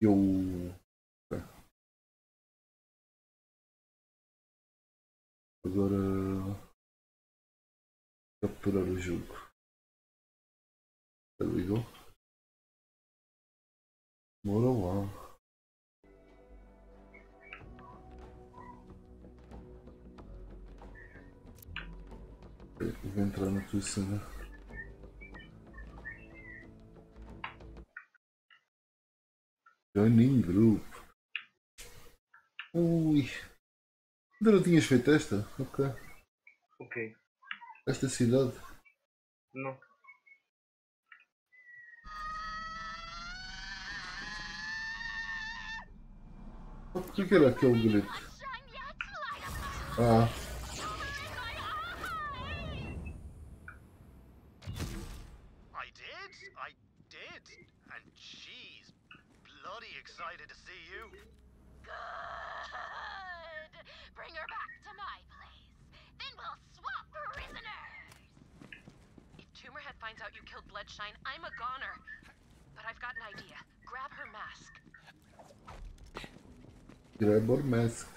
Yo. Ok. Agora capturar o jogo. There we go. Lá. Vou entrar na cena. Joining group. Ui. Ainda não tinhas feito esta? Ok. Ok. Esta cidade. Não. O que era aquele grito? Ah. Excited to see you. Good. Bring her back to my place. Then we'll swap prisoners. If Tumorhead finds out you killed Bloodshine, I'm a goner. But I've got an idea. Grab her mask. Grab or mask. Ok.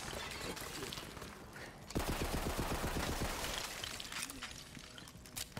Tumorhead's eyesight is crap. On account of the tumor, I'm guessing. Maybe we can fool her. See you back at the hideout. Hey, don't feel bad for Bloodshine. These two are in love with killing innocent civilians. They're monsters. Plus, PDA is gross. I mean, seriously, grow up. No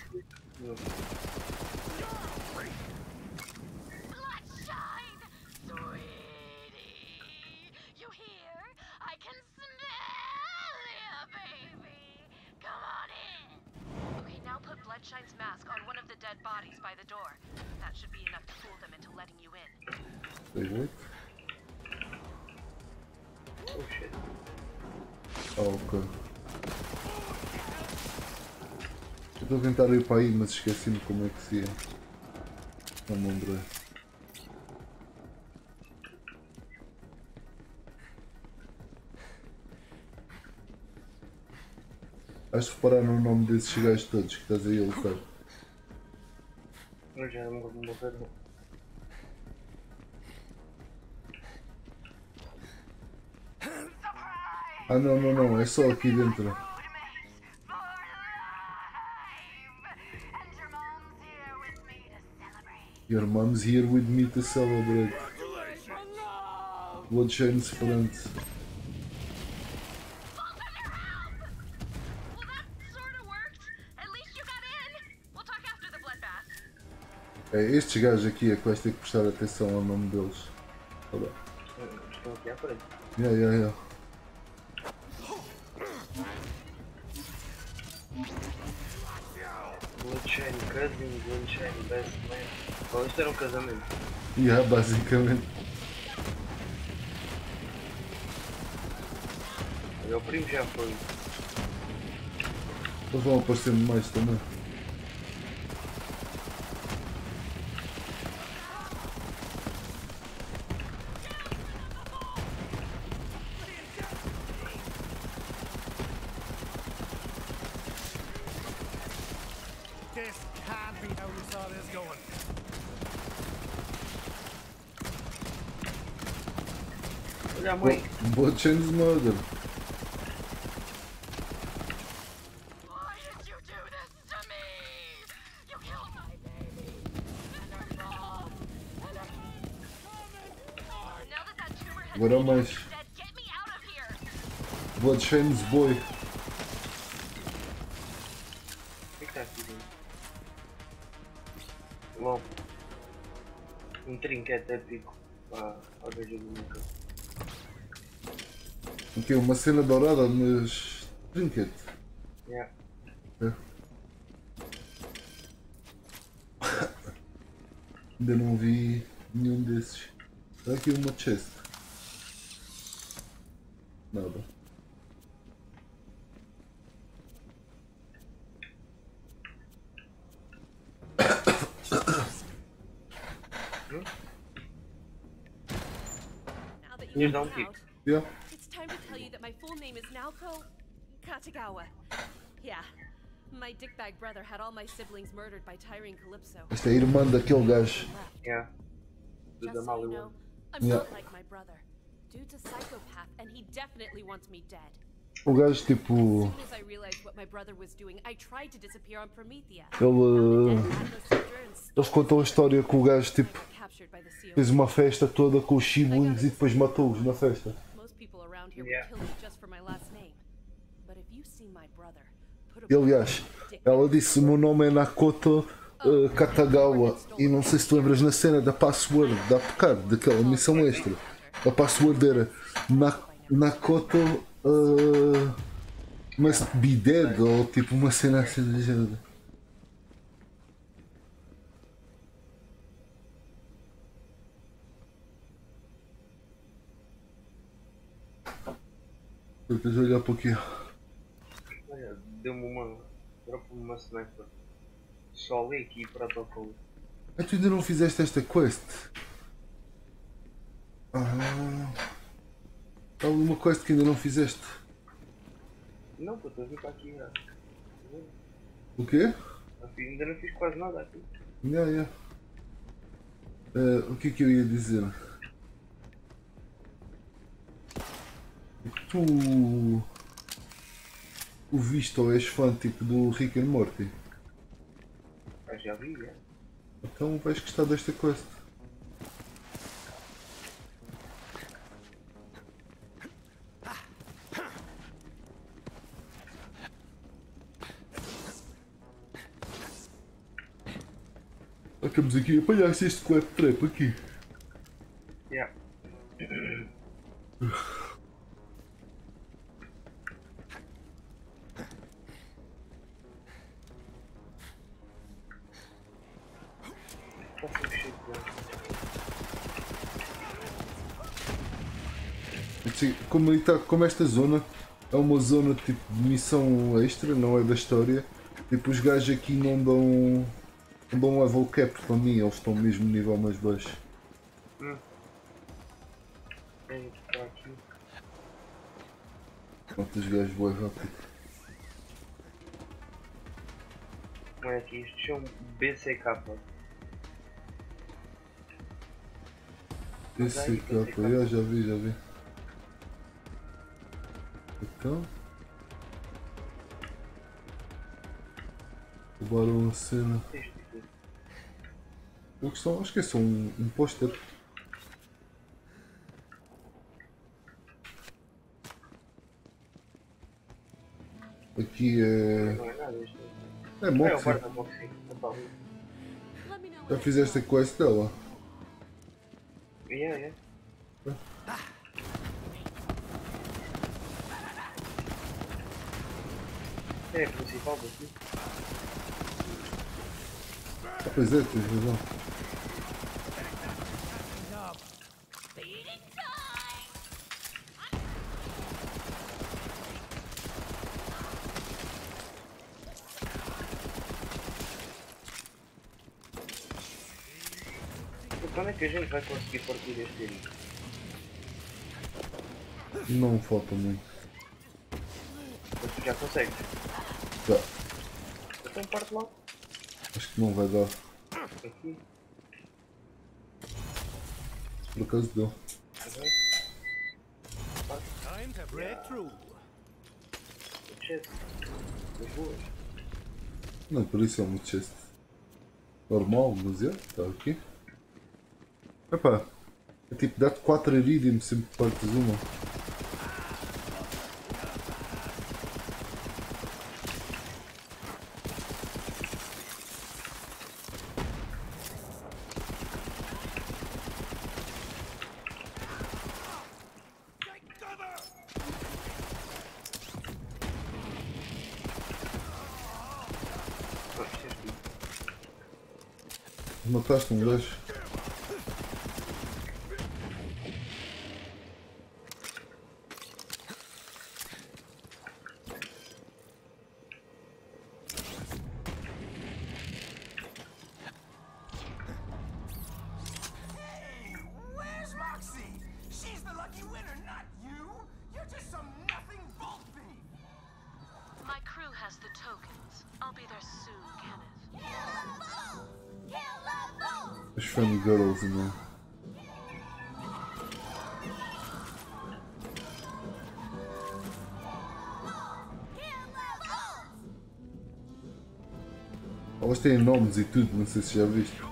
Bloodshine's mask on one of the dead bodies by the door. That should be enough to fool them into letting you in. Oh shit. Ah, ok. Eu estou a tentar ir para aí, mas esqueci-me como é que se ia. Não me lembrei. Has de reparar no nome desses gajos todos que estás aí a lutar. Eu já não não. Ah não, não, não, é só aqui dentro. Your mom's here with me to celebrate. Your mom's É, estes gajos aqui é que vais ter que prestar atenção ao nome deles. Olha. Estão aqui à frente. Yeah, yeah, yeah. Bloodshine Cousin, Bloodshine Best Man. Oh, isto era um casamento. Yeah, basicamente. O primo já foi. Eles vão aparecendo mais também. This can't be how we saw this going. Olha a mãe. Bloodshine's murder. Why did you do this to me? You killed my baby! And her mom! And her... Now that that tumor has Agora mais. dead, get me out of here. Bloodshine's boy. O que é que está aqui dentro? Bom. Um trinquete épico para a gaja do meu Aqui uma cena dourada, mas. Trinket. Yeah. É. Ainda não vi Nenhum desses. Dá aqui uma chest. Nada. Yeah. it's time to tell you that my full Naoko Katagawa. Yeah. My dickbag brother had all my siblings murdered by Tyrene Calypso. Esta é a irmã daquele gajo. Yeah. Do Just so you know, I'm Yeah. not like my brother. Dude's a psychopath, and he definitely wants me dead. O gajo tipo. As soon as I realized what my brother was doing, I tried to disappear on Promethea. Ele. Uh, and Eles contam a história que o gajo tipo fez uma festa toda com os siblings e depois matou-os na festa. Yeah. would kill me just for my last name. But if you see my brother, put a E aliás, ela disse: O meu nome é Nakoto uh, Katagawa. E não sei se te lembras na cena da password da bocado, daquela missão extra. A password era Na Nakoto uh, Must Be Dead ou tipo uma cena assim do género. De olhar para aqui. Deu-me uma. Dropa-me uma sniper. Só aqui protocolo. Ah, tu ainda não fizeste esta quest? Ah. Há alguma quest que ainda não fizeste? Não, puta, eu vim para aqui já. O quê? Fiz- Ainda não fiz quase nada aqui. Yeah, yeah. Ah, o que é que eu ia dizer? Tu. O viste ou és fã tipo do Rick and Morty? Ah, já vi, já. Então vais gostar desta quest. Acabamos aqui a apanhar este clap trap aqui. Já. Faça um shit, Assim, Como, como esta zona é uma zona tipo de missão extra, não é da história, tipo os gajos aqui não dão. não dão level cap para mim, eles estão mesmo no nível mais baixo. Tenho que ficar aqui. Pronto, os gajos voam rápido. Olha aqui, isto BCK. Esse capa, esse já, já vi, já vi. Então. Roubaram a cena. O que são? Acho que é só um, um póster. Aqui é. Não é nada isto. É É o Moxie. Já fizeste a quest dela? Yeah, yeah. É a principal daqui. Ah, pois é, tens razão. Quando é que a gente vai conseguir partir este aí? Não falta muito. Mas tu já consegues. Tá, Então parte lá. acho que não vai dar. Aqui. Por acaso deu. Time to break through. O chest. Não, por isso é um chest. Normal, mas é, está aqui. Epá, é tipo, dá-te 4 iridium sempre que partes uma. Ah, têm nomes e tudo, não sei se já viste.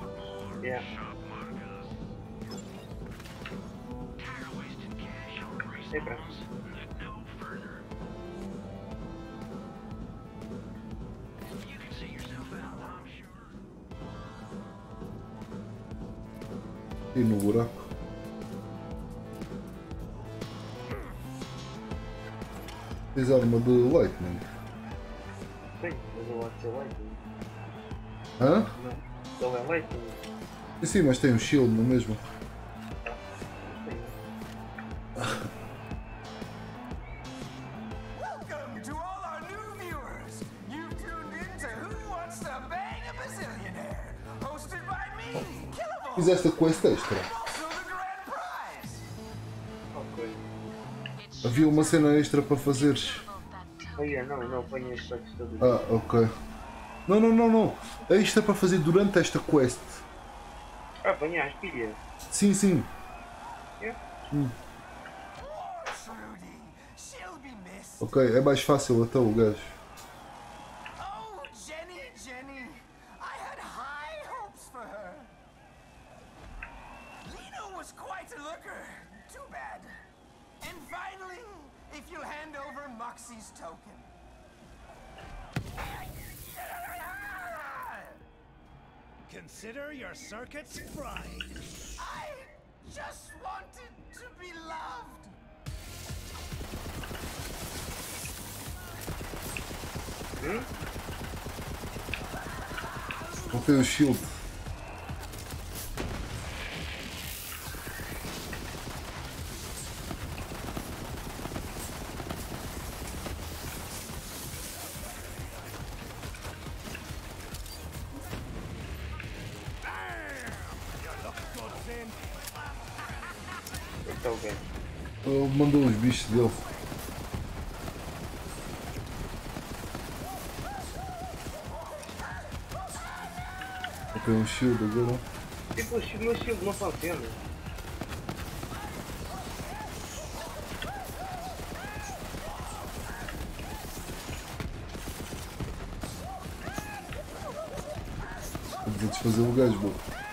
Sim, mas tem um shield, não é mesmo? A. Fizeste a quest extra. Havia uma cena extra para fazeres. Ah, todas. Ah, ok. Não, não, não, não. É isto é para fazer durante esta quest. Ponho as pilhas. Sim, sim. Yeah. Be missed. Ok, é mais fácil até o gajo. Circuits fried. I just wanted to be loved. Não tem shield. Dele. Não tem um shield agora. Tipo, o meu shield não funciona. Vou desfazer o gajo, bom.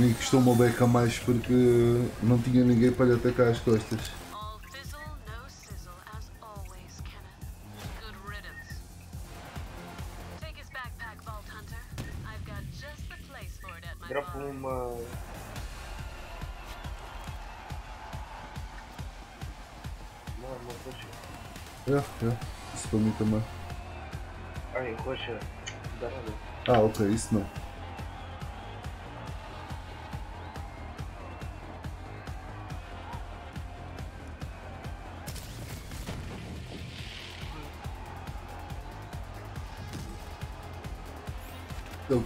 Mim custou uma beca a mais porque não tinha ninguém para lhe atacar as costas. Dropa uma. Uma arma roxa. É, é. Isso para mim também. Ai, roxa. Dourada. Ah, ok, isso não.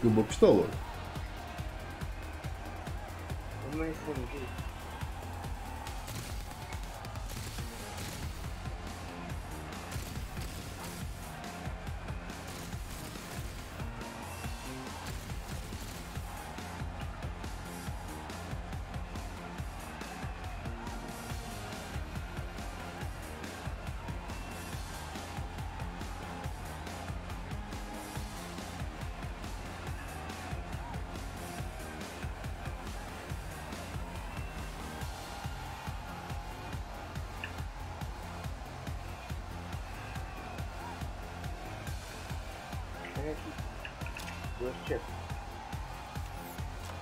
Uma pistola?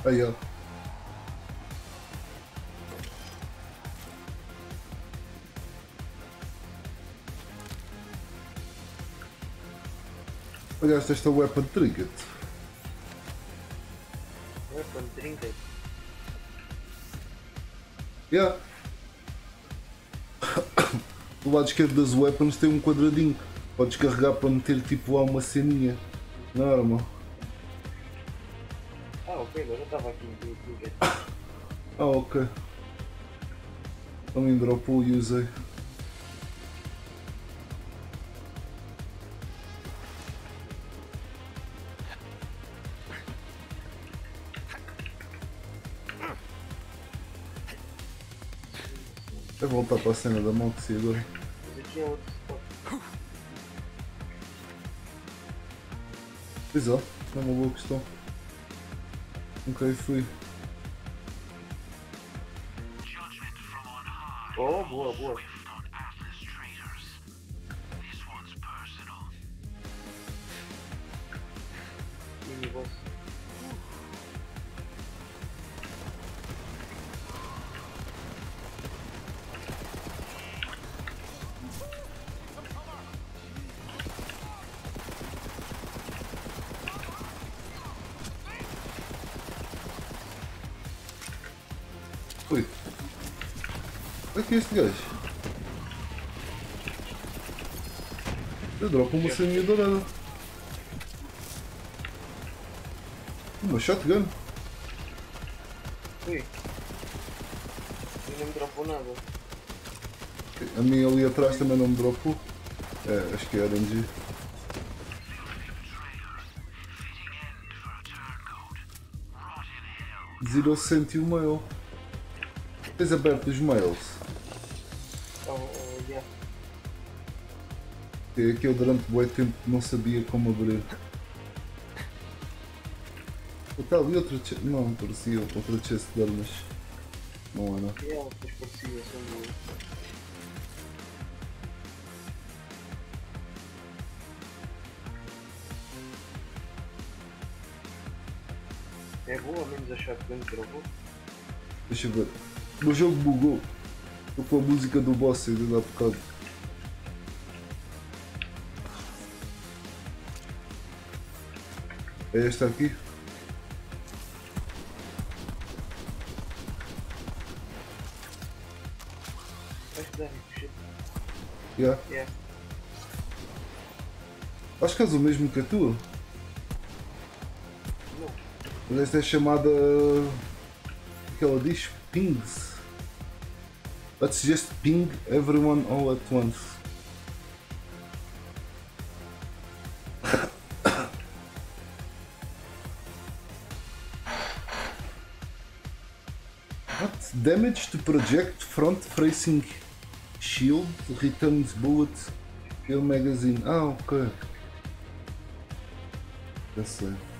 Aí, ó. Olhaste esta weapon trinket? Weapon 30. Yeah. Do lado esquerdo das weapons tem um quadradinho. Podes carregar para meter tipo lá uma ceninha na arma. Agora eu estava aqui no Twitter. Ah, ok. Também dropou e usei. Vai voltar para a cena da Moxie agora. Mas aqui é outro spot. Pois é, é uma boa questão. Nunca aí fui. Judgment from on high. Oh, boa, boa. Este gajo. Eu dropo uma ceninha dourada. Uma shotgun. Ui. E não me dropou nada. A minha ali atrás também não me dropou. É, acho que é RNG. Zero cent o mail. Tens aberto os mails. É que eu durante bué tempo não sabia como abrir. Está ali outra chest. Não, parecia outra chest de armas. Não era. Yeah, depois parecia, são boas. É boa, ao menos a shotgun que dropou. Deixa eu ver. O meu jogo bugou. Estou com a música do boss de há bocado. É esta aqui? Yeah. Yeah. Acho que és o mesmo que a tua. Mas esta é chamada. O que ela diz? Pings. Let's just ping everyone all at once. Damage to project front facing shield returns bullet kill magazine. Ah, ok. Já sei.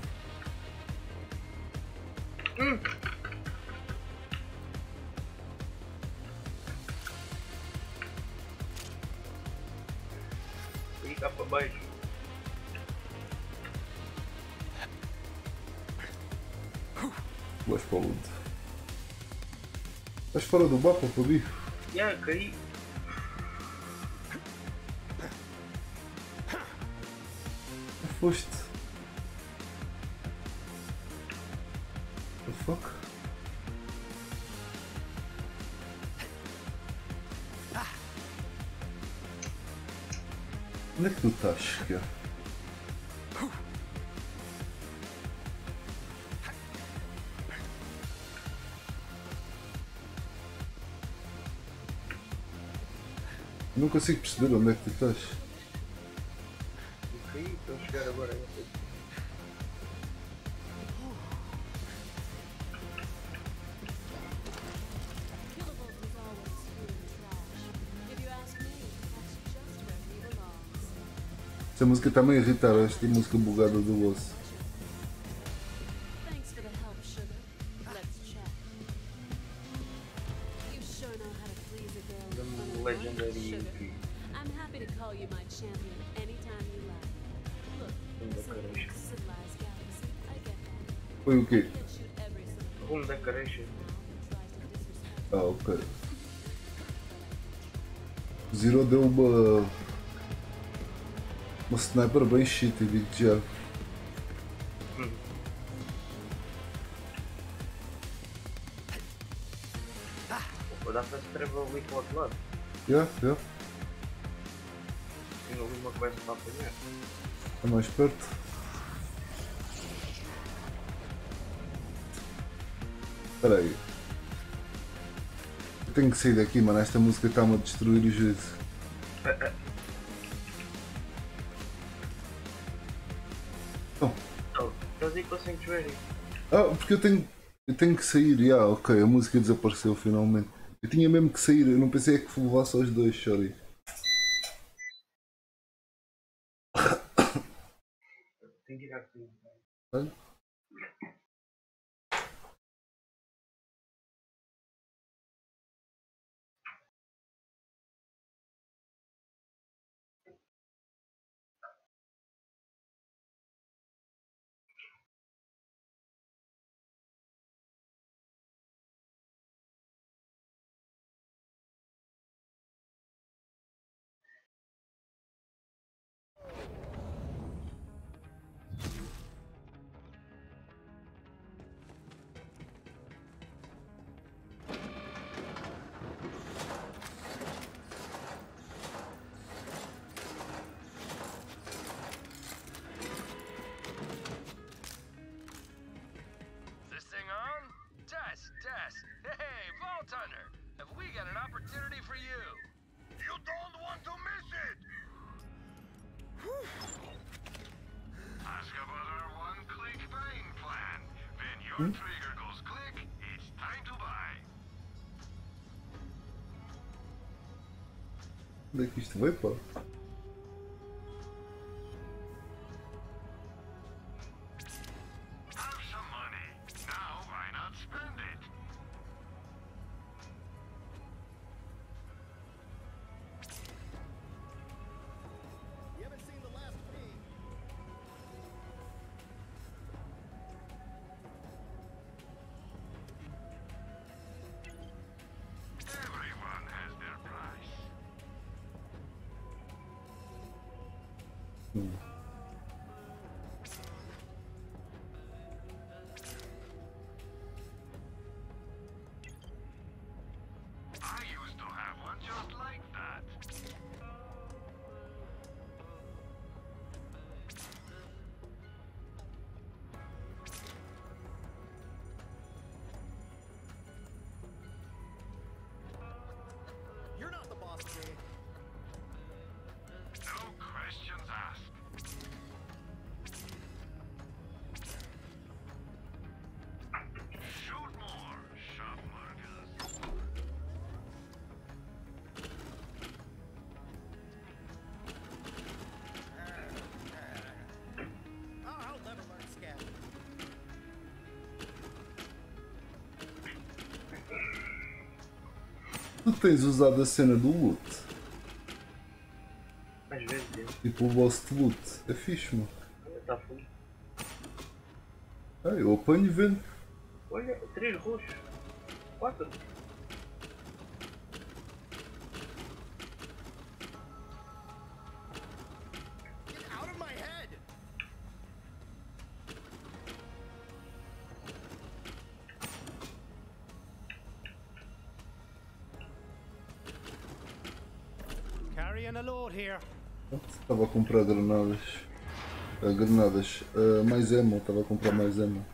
Do mapa, Fabi? Yeah, caí. Foste. The fuck? Onde é que tu estás, cara? Não consigo perceber onde é que tu estás. Estou a chegar agora. Esta música está meio a irritar, esta música bugada do osso. Sniper bem shit, eu digo já. Opa, dá para se travar ali para o outro lado. Já, já. E no Lima começa a apanhar. Está mais perto. Espera aí. tenho que sair daqui, mano. Esta música está-me a destruir o juízo. Ah, porque eu tenho, eu tenho que sair. Ah, ok, a música desapareceu finalmente. Eu tinha mesmo que sair, eu não pensei é que levasse aos dois, sorry. Onde Tu tens usado a cena do loot, Às vezes, tipo o boss de loot. É fixe, mano. Está full. Ah, eu apanho e vendo. Olha, três roxos. Quatro. Estava a comprar granadas. Ah, granadas. Ah, mais ammo, estava a comprar mais ammo.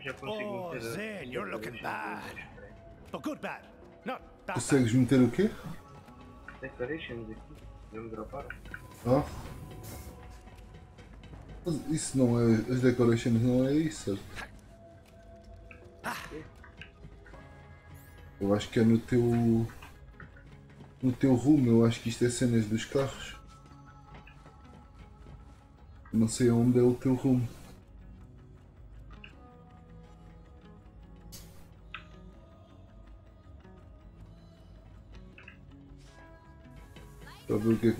Já consigo Oh, Zen, you're looking bad. But good bad. Not bad. Consegues meter o quê? Decorations aqui. Não me droparam. Ah? Mas isso não é. As decorations não é isso, certo? Eu acho que é no teu. No teu rumo, eu acho que isto é cenas dos carros. Não sei onde é o teu rumo. Para ver o que é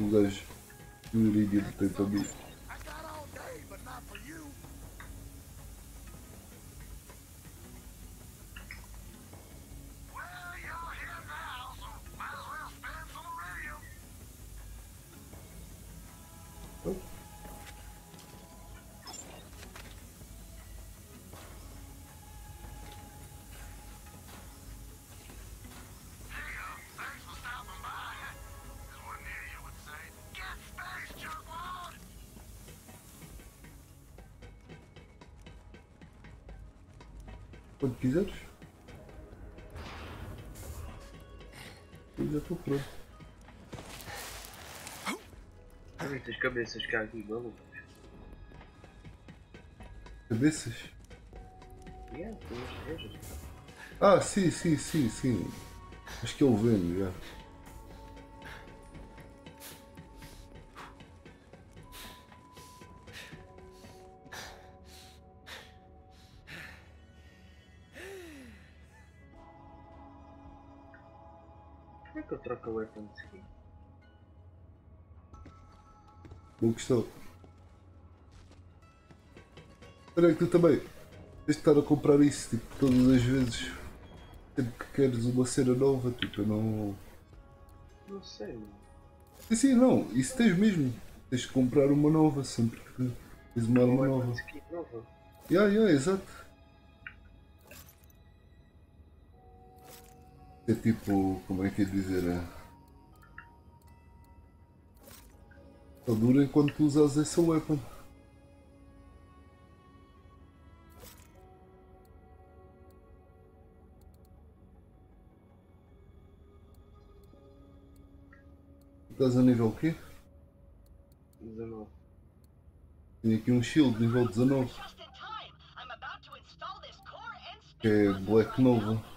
Quando quiseres. Eu já estou pronto. Olha essas cabeças que há aqui, maluco. Cabeças? Yeah, cerejas. Ah, sim, sim, sim, sim. Acho que é o Vênus, já. É a weapon? Boa questão. Espera aí que tu também tens de estar a comprar isso tipo, todas as vezes. Sempre que queres uma cena nova, tipo, eu não. Não sei. Sim, sim, não, isso tens mesmo. Tens de comprar uma nova sempre que tens uma arma Uma nova. skin nova. Ya, ya, exato. É tipo, como é que é dizer? É... Só dura enquanto tu usas essa weapon. Estás a nível quê? 19. Tenho aqui um shield nível 19, Just in time. I'm about to install this core and que é Black Nova.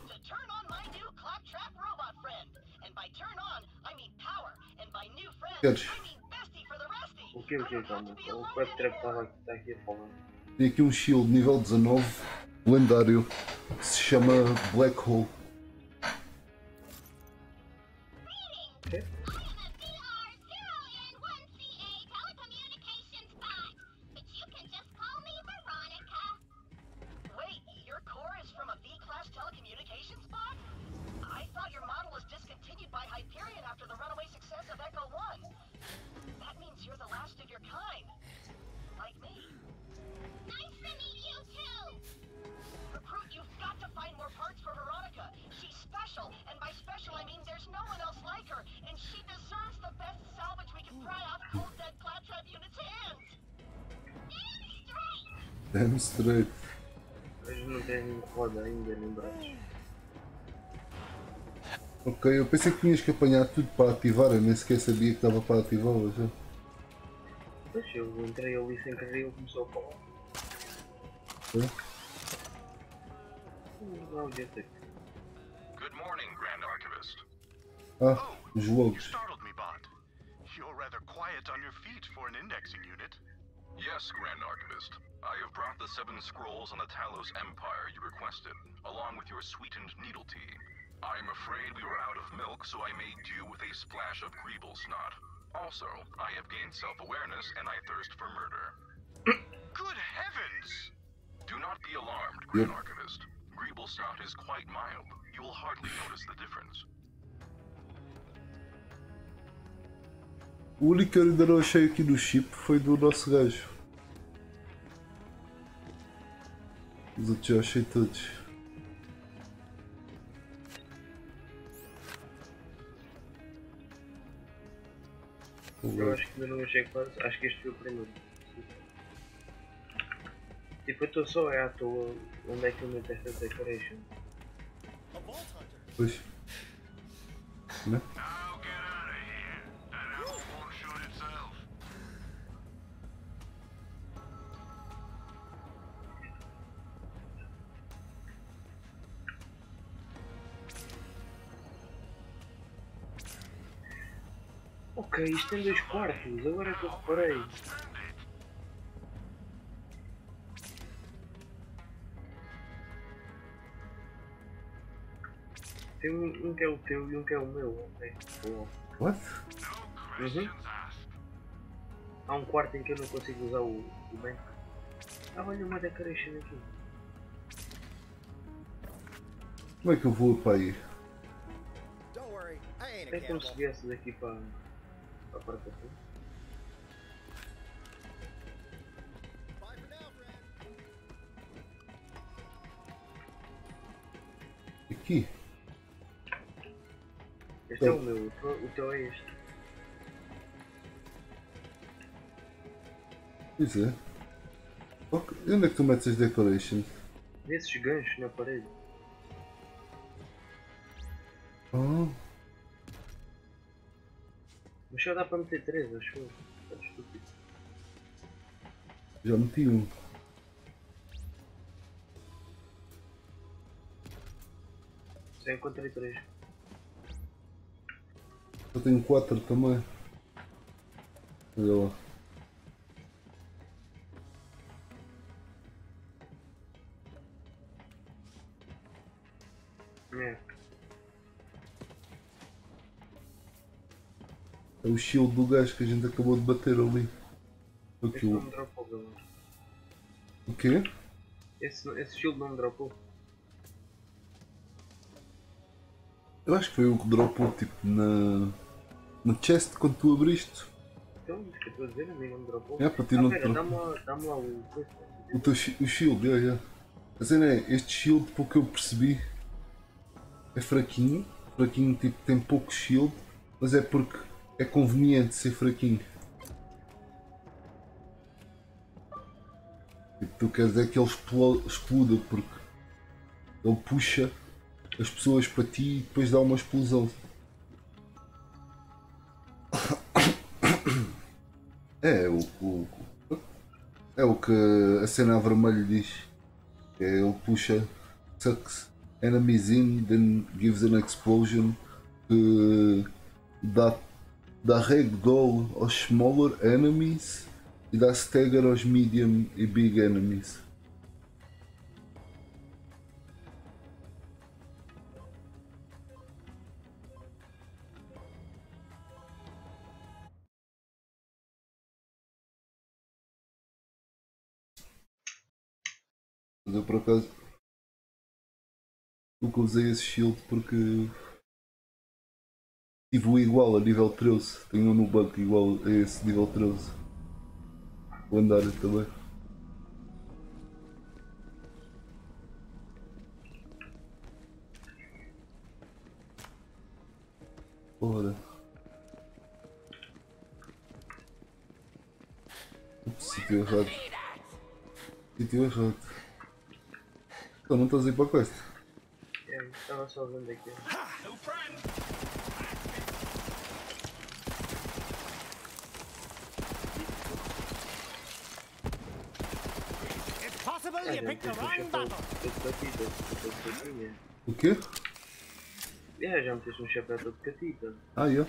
Queres? O que, o que, calma? O estava aqui, está aqui a falar. Tem aqui um shield nível 19, lendário, que se chama Black Hole. Of 1. That means you're the last of your kind. Like me. Nice to meet you too! Recruit, you've got to find more parts for Veronica. She's special, and by special I mean there's no one else like her, and she deserves the best salvage we can pry off cold dead Claptrap unit's hands. Damn straight! Damn straight. Ok, eu pensei que tinhas que apanhar tudo para ativar, eu nem sequer sabia que dava para ativá-la já. Pois eu entrei ali sem querer e ele começou a falar. É? Hum, Não, já sei. Good morning, Grand Archivist. Ah, os You logos. startled me, Bond. You're rather quiet on your feet for an indexing unit. Yes, Grand Archivist. I have brought the seven scrolls on the Talos Empire you requested, along with your sweetened needle tea. I'm afraid we were out of milk, so I made do with a splash of Greeble snot. Also, I have gained self-awareness and I thirst for murder. Good heavens! Do not be alarmed, Grand Yep. Archivist. Greeble snot is quite mild. You will hardly notice the difference. O único que eu ainda não achei aqui no chip foi do nosso gajo. Os outros já achei todos. Eu acho que ainda não achei quase. Acho que este foi o primeiro. Tipo, eu estou só é à toa. Onde é que eu meto esta decoration? Pois. Né? Ok, isto tem dois quartos, agora é que eu reparei. Tem um, um que é o teu e um que é o meu. Ok. What? Uhum. Há um quarto em que eu não consigo usar o, o banco. Ah, olha uma decoration aqui. Como é que eu vou para aí? Don't worry, I ain't É a como se viesse daqui para, para a parte da frente. Bye for now, friend. Aqui. Este é o meu, o teu, é este. Pois é. E onde é que tu metes as decorations? Nesses ganchos na parede. Ah, Mas só dá para meter três, acho eu. Tá estúpido. já meti um. Só encontrei três. Eu tenho quatro também. Olha lá. É o shield do gajo que a gente acabou de bater ali. Dropou, pelo menos. O quê? Esse, esse shield não me dropou. Eu acho que foi o que dropou tipo na. na chest quando tu abriste. Então, isso que estou a dizer, a mim não me dropou. É, para ti ah, não pera, te dá-me lá, o. O teu o shield, é, é. A cena é, este shield, pelo que eu percebi, é fraquinho. Fraquinho, tipo, tem pouco shield, mas é porque é conveniente ser fraquinho. Tu queres é que ele explo- exploda, porque ele puxa as pessoas para ti e depois dá uma explosão. É o, o, é o que a cena a vermelho diz. É, ele puxa, sucks enemies in, then gives an explosion que dá, dá ragdoll aos smaller enemies e dá stagger aos medium e big enemies. Mas eu por acaso nunca usei esse shield porque tive o igual a nível 13. Tenho um no banco igual a esse nível 13. O andar também. Ora. Ups, sítio errado. Sítio errado. Então não estás a ir para a quest. É, estava só vendo aqui. It's possible Ah, you já picked the meteste um wrong chapéu battle. todo catita. Todo catita. O quê? É, já meteste um chapéu todo catita. Ah, é?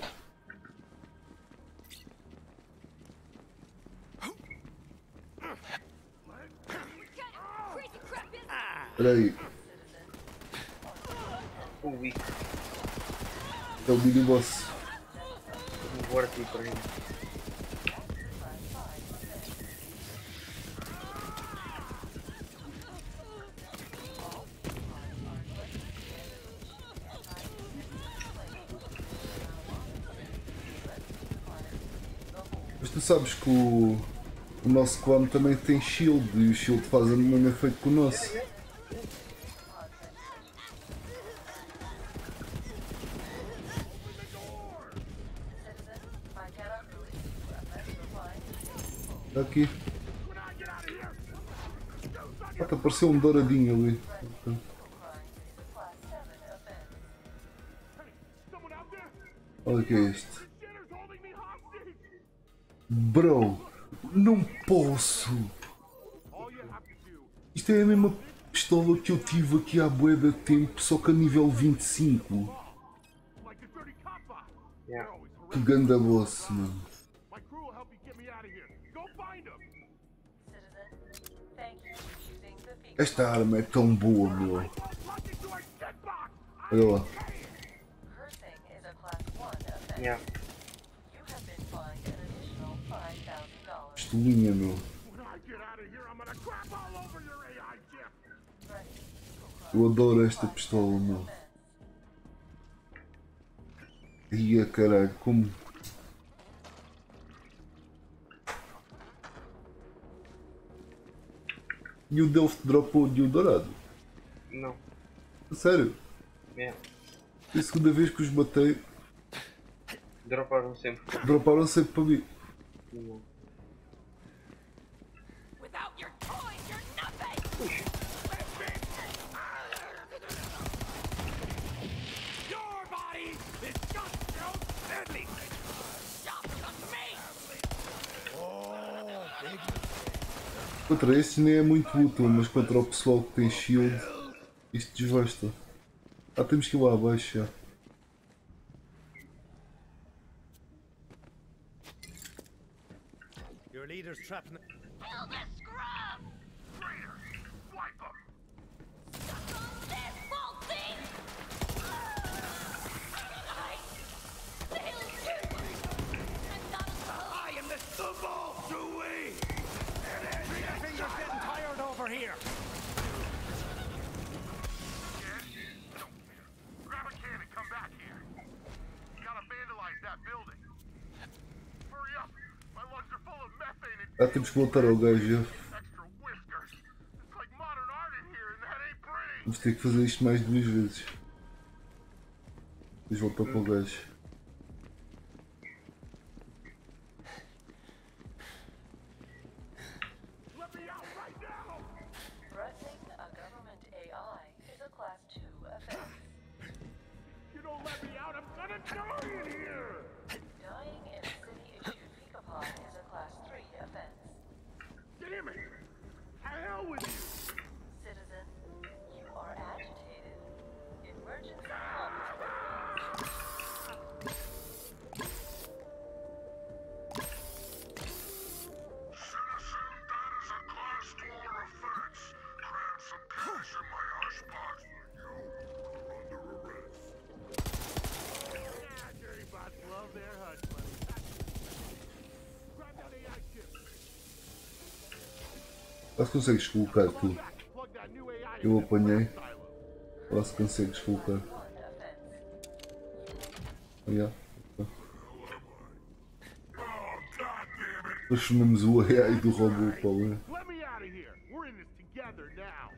Espera aí, O Wick. é o mini boss. Um vorte para mim. Mas tu sabes que o, o nosso clone também tem shield e o shield faz o mesmo efeito que o nosso. Está aqui. Ah, tá pareceu um douradinho ali. Tive aqui há bué de tempo, só que a nível 25. Yeah. Que ganda boss, mano. Esta arma é tão boa, meu. Olha lá. Cursing is a class 1 offense. Yeah. You have been fined an additional $5,000. Pistolinha, meu. Eu adoro esta pistola, meu. Ia caralho, como. E o Delph dropou o dourado. Não. Sério? Yeah. É a segunda vez que os batei, Droparam sempre. droparam sempre para mim. Não. Without your toys, you're nothing! Your body is just so deadly. Stop, come to me! Contra estes nem é muito útil, mas contra o pessoal que tem shield, isto desvasta. Ah, temos que ir lá abaixo já. Your leader's trapped here and that ain't pretty. Vamos ter que fazer isto mais duas vezes. Depois voltar para o gajo. Se consegues colocar tu. Eu apanhei. Lá se consegues colocar. offense. Yeah. Oh, goddammit! Transformamos o AI do robô para o Let me out of here. We're in this together now.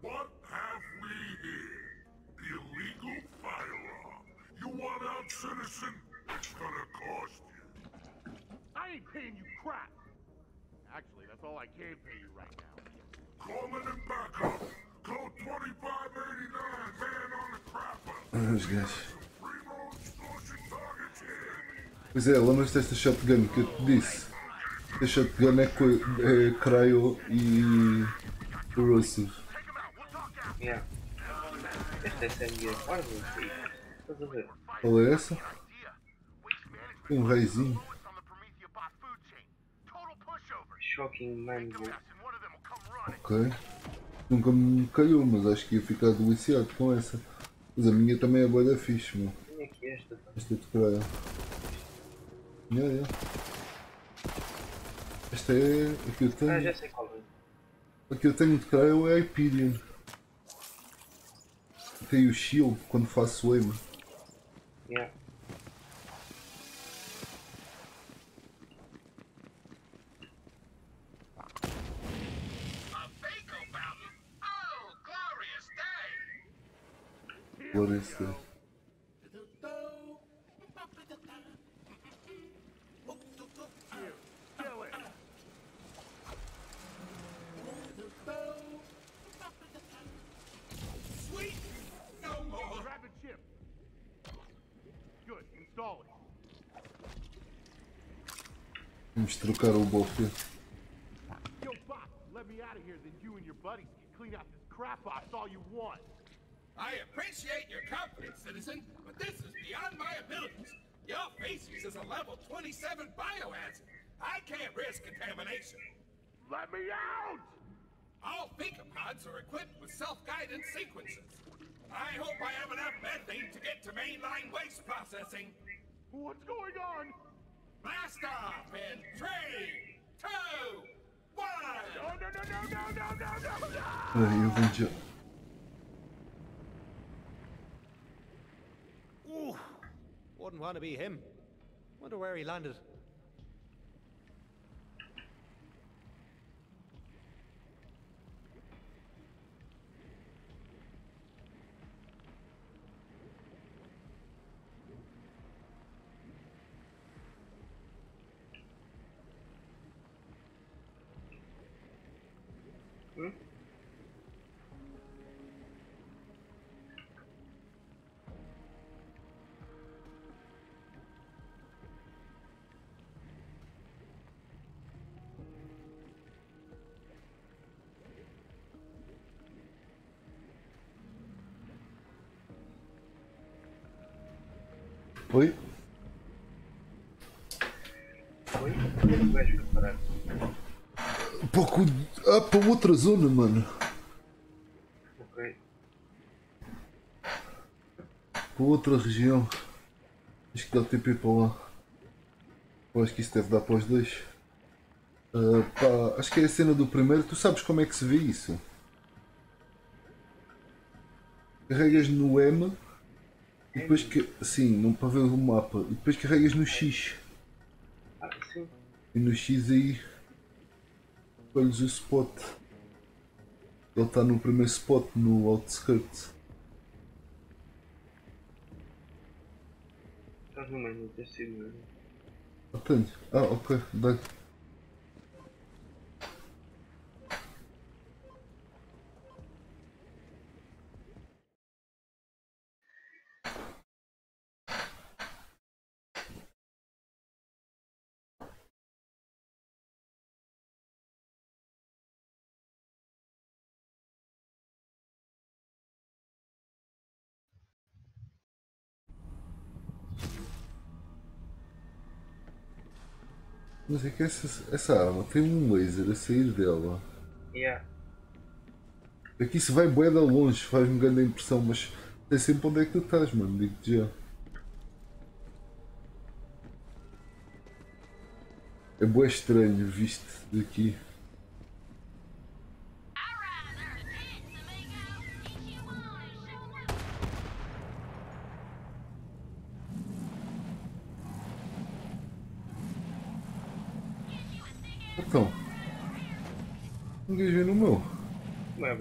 What have we here? The illegal firearm. You want out, citizen? It's gonna cost you. I ain't paying you crap. That's all I can pay you right now. Coleman and backup. Code 2589. Man on the crapper. Ah, Os gajos. Primo explosion targets here. Pois é, lembras-te desta shotgun que eu te disse? A shotgun é, é cryo e corrosive. Yeah. Esta é. Estás a ver? Qual é essa? Um raizinho. Lowest on the Prometheus bot food chain. Total pushover. Shocking mango. Yes, and one of them will come running. Ok. Nunca me calhou, mas acho que ia ficar deliciado com essa. Mas a minha também é boa da fixe, meu. Tenho aqui esta. tá? Esta é de cryo. Yeah, yeah. Esta é. A que eu Ah, tenho. já sei qual é. A que eu tenho de cryo é a Hyperion. Tem o shield quando faço aim. Yeah. honestly. Vamos trocar o bofe. Yo, Bop, let me out of here, then you and your buddies can clean out this crap box all you want. I appreciate your confidence, citizen, but this is beyond my abilities. Your faces is a level 27 biohazard. I can't risk contamination. Let me out! All Pods are equipped with self-guidance sequences. I hope I have enough methane to get to mainline waste processing. What's going on? Blast off in three, two, one! No, no, no, no, no, no, no, no, no! Peraí, eu vou já. Ooh, wouldn't want to be him. Wonder where he landed. Oi? Vais preparar? Pouco. Ah, para outra zona, mano. Ok. Para outra região. Acho que dá ir para lá. Acho que isso deve dar para os dois. Ah, pá, acho que é a cena do primeiro. Tu sabes como é que se vê isso? Carregas no M e depois que. Sim, não para ver o mapa. E depois carregas no X. Ah, sim. E no X aí escolhes o spot. Ele está no primeiro spot no outskirts. Estás no meio, não tens sido mesmo. Ah, tenho. Ah, ok, dá. Mas é que essa, essa arma tem um laser a sair dela. Yeah. Aqui se vai de longe, faz-me grande impressão, mas sei sempre onde é que tu estás, mano, digo-te já. É bué estranho visto daqui.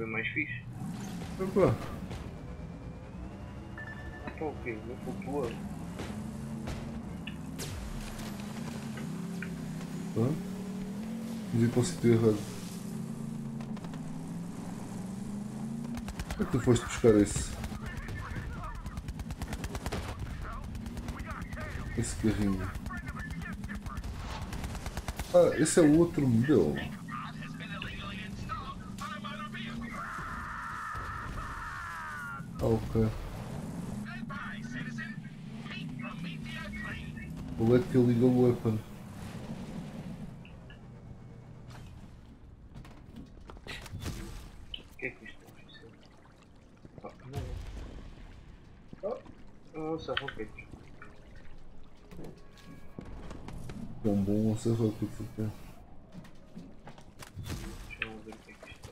Vai haver mais fixe. Opa. Pá, o quê? Não flutua. Hã? Fiz ir para o sítio errado. Como é que tu foste buscar esse? Esse carrinho. Ah, esse é o outro modelo. Ok. O é que liga o weapon? O que é que isto vai ser? Oh, não. Oh, nossa, roquete. Tão bom lança rocket até. Deixa eu ver o que é que isto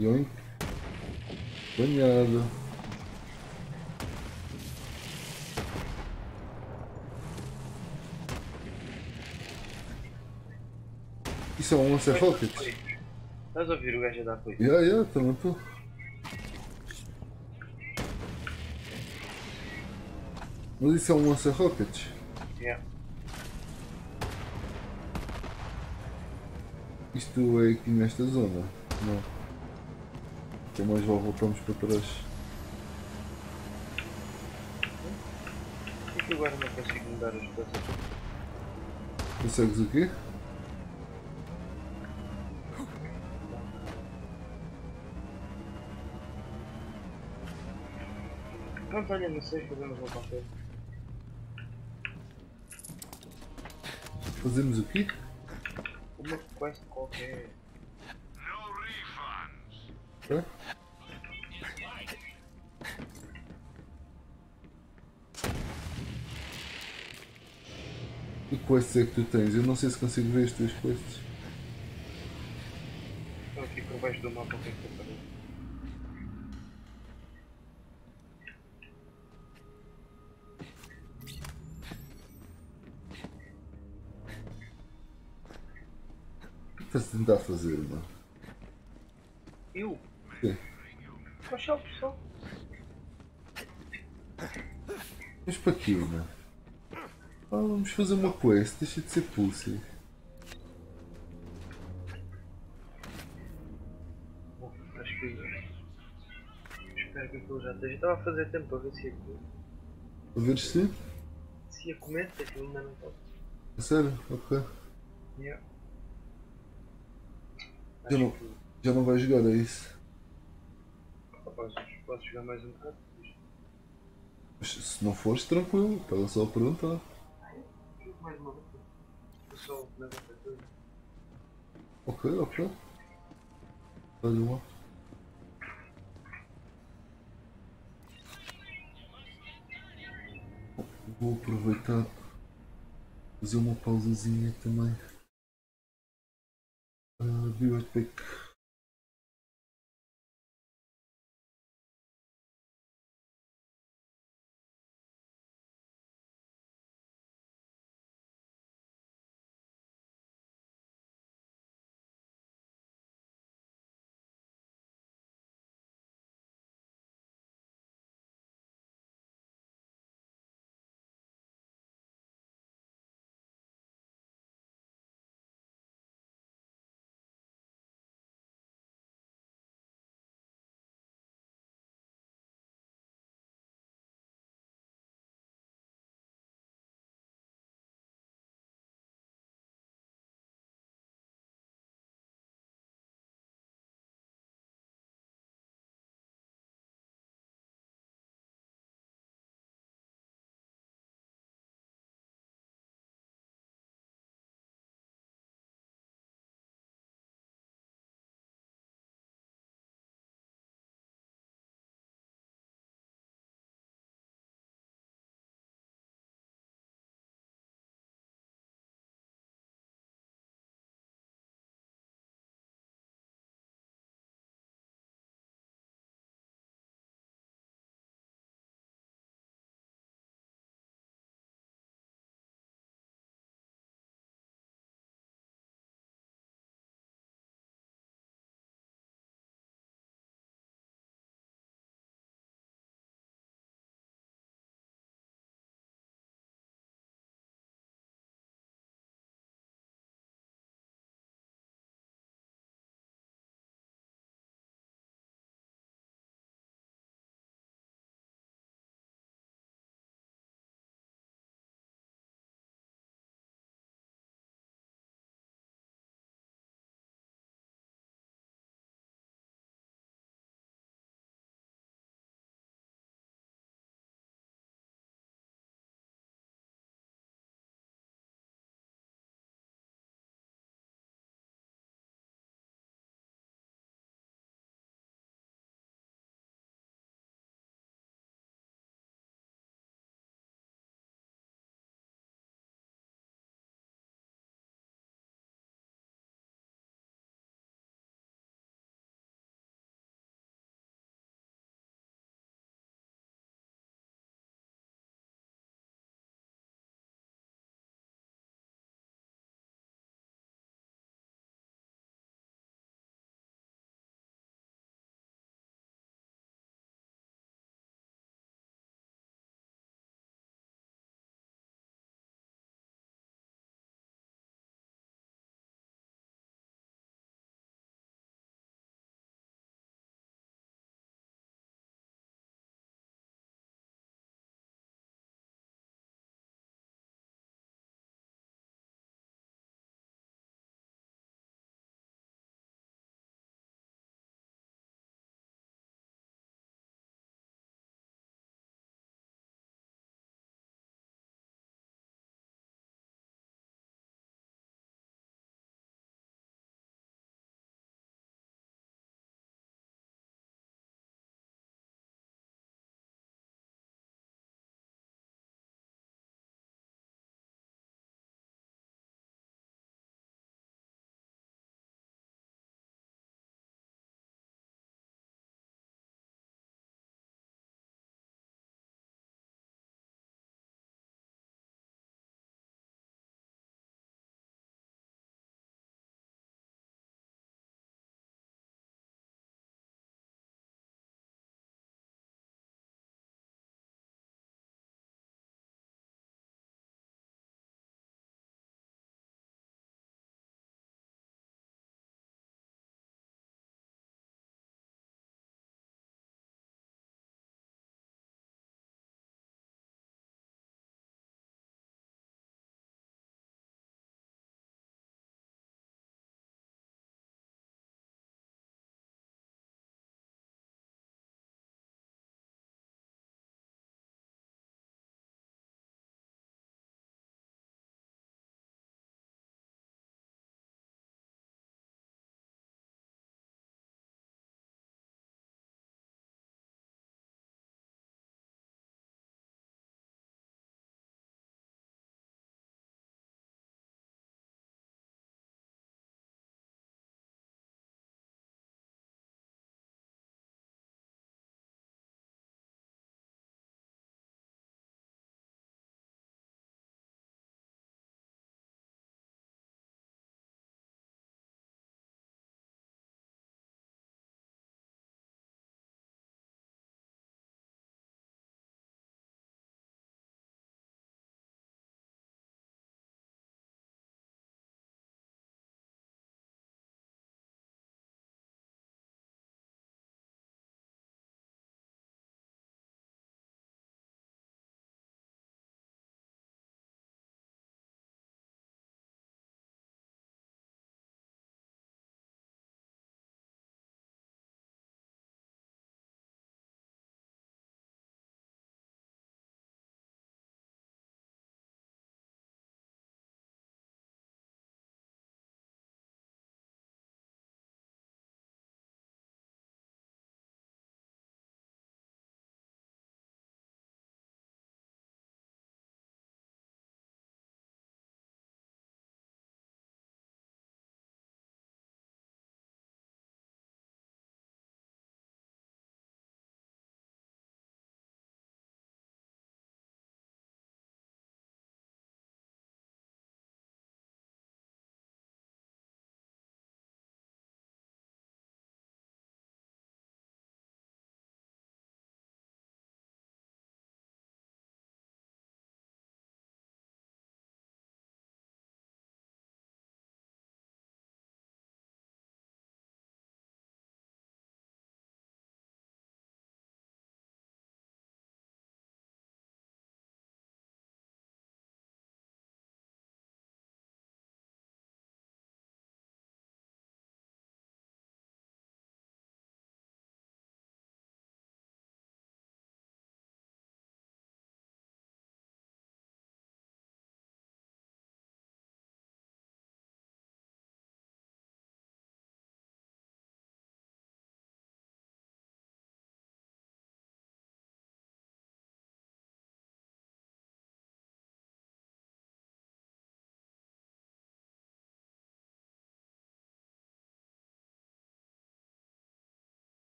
é. Yoink. Banhado. Isso é um lança rocket? Estás a ouvir o gajo a dar coisa? Yeah, yeah, também estou. Mas isso é um lança rockets? Yeah. Isto é aqui nesta zona? Não. Então mais vale voltamos para trás. Por que agora não consigo mudar as coisas? Consegues o quê? Pronto, olha, não sei, fazemos uma parte. Fazemos o quê? Uma quest qualquer. Quests é que tu tens? Eu não sei se consigo ver as tuas quests. Estão aqui por baixo do mapa o que é que. O que estás a tentar fazer, mano? Eu? Sim. Baixar o pessoal. Mas para quê, mano? Vamos fazer uma quest, deixa de ser pussy. Bom, acho que. Espero que aquilo já esteja. Estava a fazer tempo para ver se ia comer. A ver se. Se ia comer, aquilo ainda não está. A sério? Ok. Yeah. Já não, já não vai jogar, é isso? Rapaz, posso jogar mais um bocado? Se não fores, tranquilo, estava só a perguntar. Mais uma vez. Comer outra coisa. Ok, ok. Olha lá. Vou aproveitar fazer uma pausazinha também. Uh, be right back.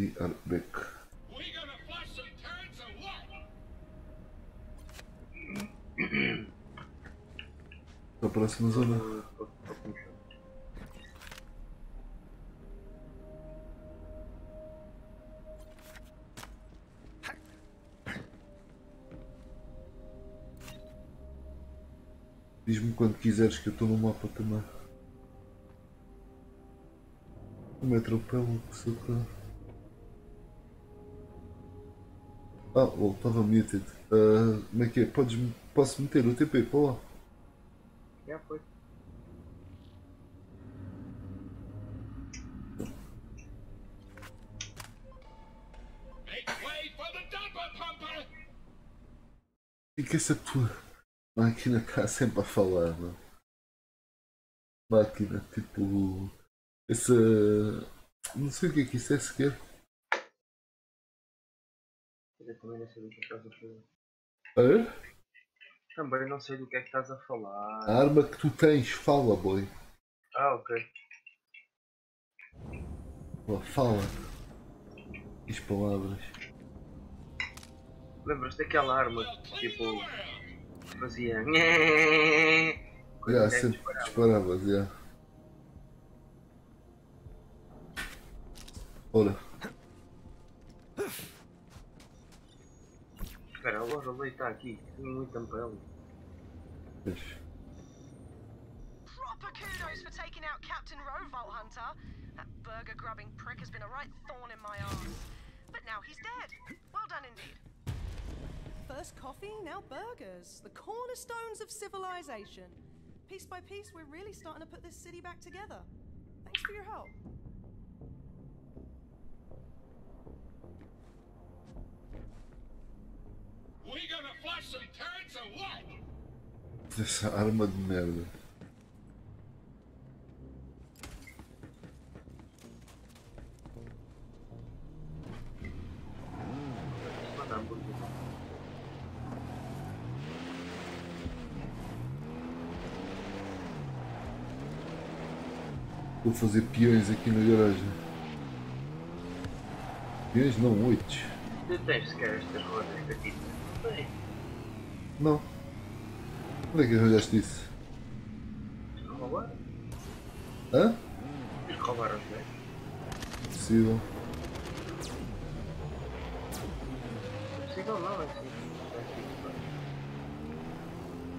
E Arbeck. We gonna flush some turds or what? Para a próxima zona. Diz-me quando quiseres que eu estou no mapa também. O metropelo que sou Ah, oh, estava muted. Ah, como é que é? Podes, posso meter o TP para lá? Já foi. Make way for the dumper pumper! E que essa tua máquina está sempre a falar, não? Máquina, tipo. Essa. Não sei o que é que isso é sequer. Eu também não sei do que é que estás a falar. Hã? Também não sei do que é que estás a falar. A arma que tu tens, fala, boy. Ah, ok. Pô, Fala. Diz palavras. Lembras daquela arma que tipo fazia. Já, sempre disparava? disparavas, já. Ora, Espera, a loja leite está aqui. Tenho muito ampelo. Proper kudos for taking out Captain Roe, Vault Hunter. That burger grubbing prick has been a right thorn in my arse. But now he's dead. Well done indeed. First coffee, now burgers. The cornerstones of civilization. Piece by piece, we're really starting to put this city back together. Thanks for your help. Essa arma de merda. Vou fazer peões aqui na garagem. Peões não, oito. Tu tens sequer estas rodas aqui? Não tem. Não. Onde é que arranjaste isso? Roubaram? Hã? Eles roubaram os velhos. Possível. Não é possível não, é assim. É assim.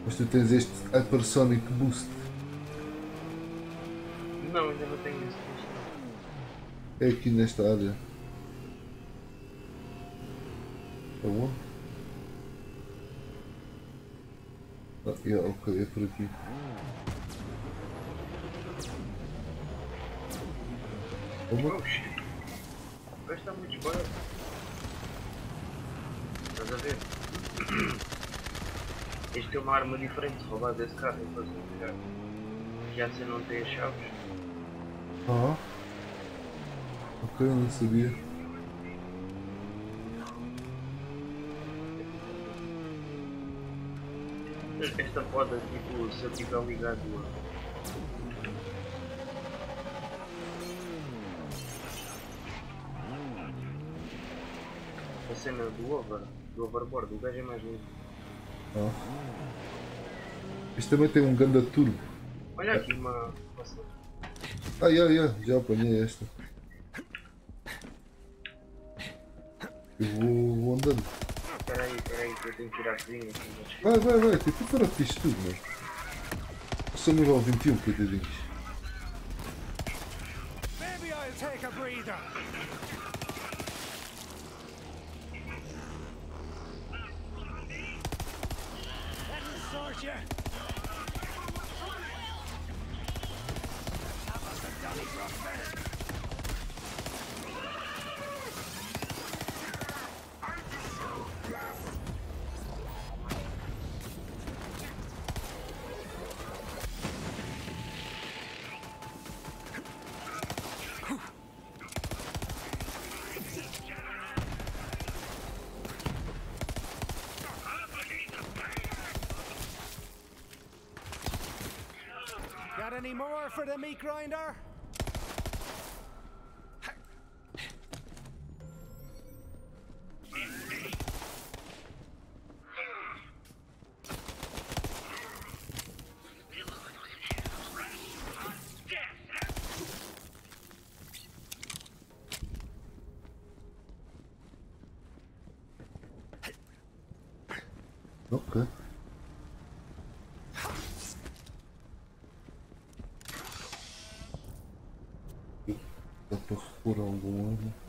Mas tu tens este Hypersonic Boost. Não, ainda não tenho isso. É aqui nesta área. Aonde? Ah, yeah, ok, é por aqui. Uma? Oh shit. Está muito barato. Estás a ver? Este é uma arma diferente, roubar desse carro e fazer um carro. Já você não tem as chaves. Ah. Ok, não sabia. Esta pode, tipo, se eu tiver ligado a cena do over, do overboard, o gajo é mais lindo. Ah. Isto também tem um ganda turbo. Olha aqui uma. Ah, yeah, yeah, já apanhei esta. Eu vou, vou andando. Espera aí, espera aí, que eu tenho que tirar a cozinha aqui. mas- Vai, vai, vai, tipo, fará-te isto tudo, mano. Sou nível 21, coitadinhos. Maybe I'll take a breather. More for the meat grinder? Ok. Repor algum ano.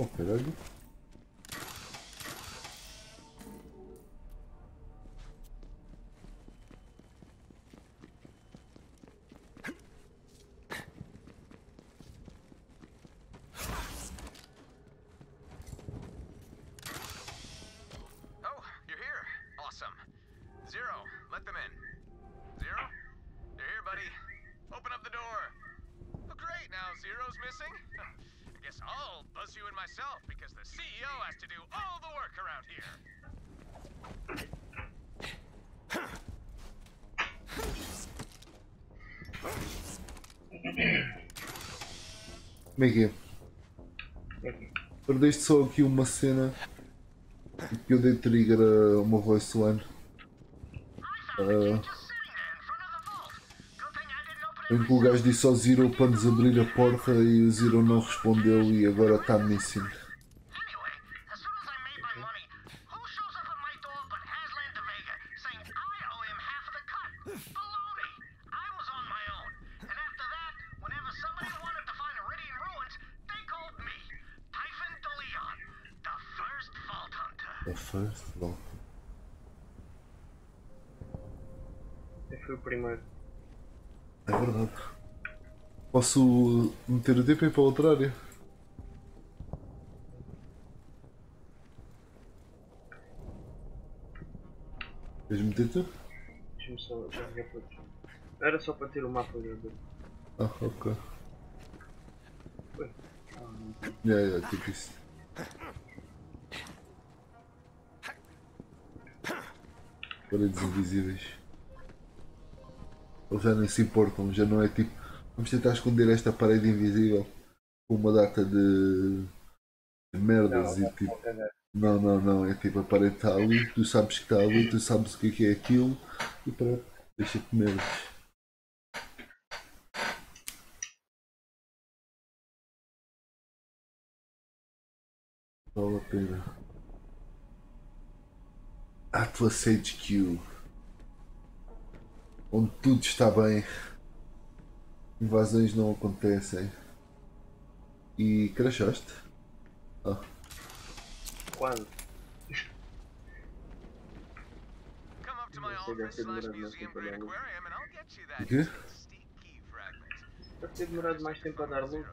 Oh, caralho. Oh, Como é que é? Perdeste só aqui uma cena que eu dei trigger a uma voice one. Ah, em que o gajo disse ao Zero para nos abrir a porta e o Zero não respondeu e agora está missing. The first vault. Eu fui o primeiro. É verdade. Posso meter o tempo ir para outra área? Queres meter tu? Deixa-me só carregar para. Era só para ter o mapa grande. Ah, ok. Ué. Ah, não. Yeah, yeah, tipo isso. Paredes invisíveis. Eles já nem se importam, já não é tipo. Vamos tentar esconder esta parede invisível com uma data de, de merdas Não, e tipo. não. Não, não, é tipo a parede está ali, tu sabes que está ali, tu sabes o que é que é aquilo e pronto, deixa-te merdas. Vale a pena. Atlas HQ onde tudo está bem, invasões não acontecem e crachaste. Ah, Quando? Come up to my Deve office ter slash demorado mais museum tempo a grade dar luz. aquarium and I'll get you that quê? steep key fragment. Deve ter demorado mais tempo a dar luz.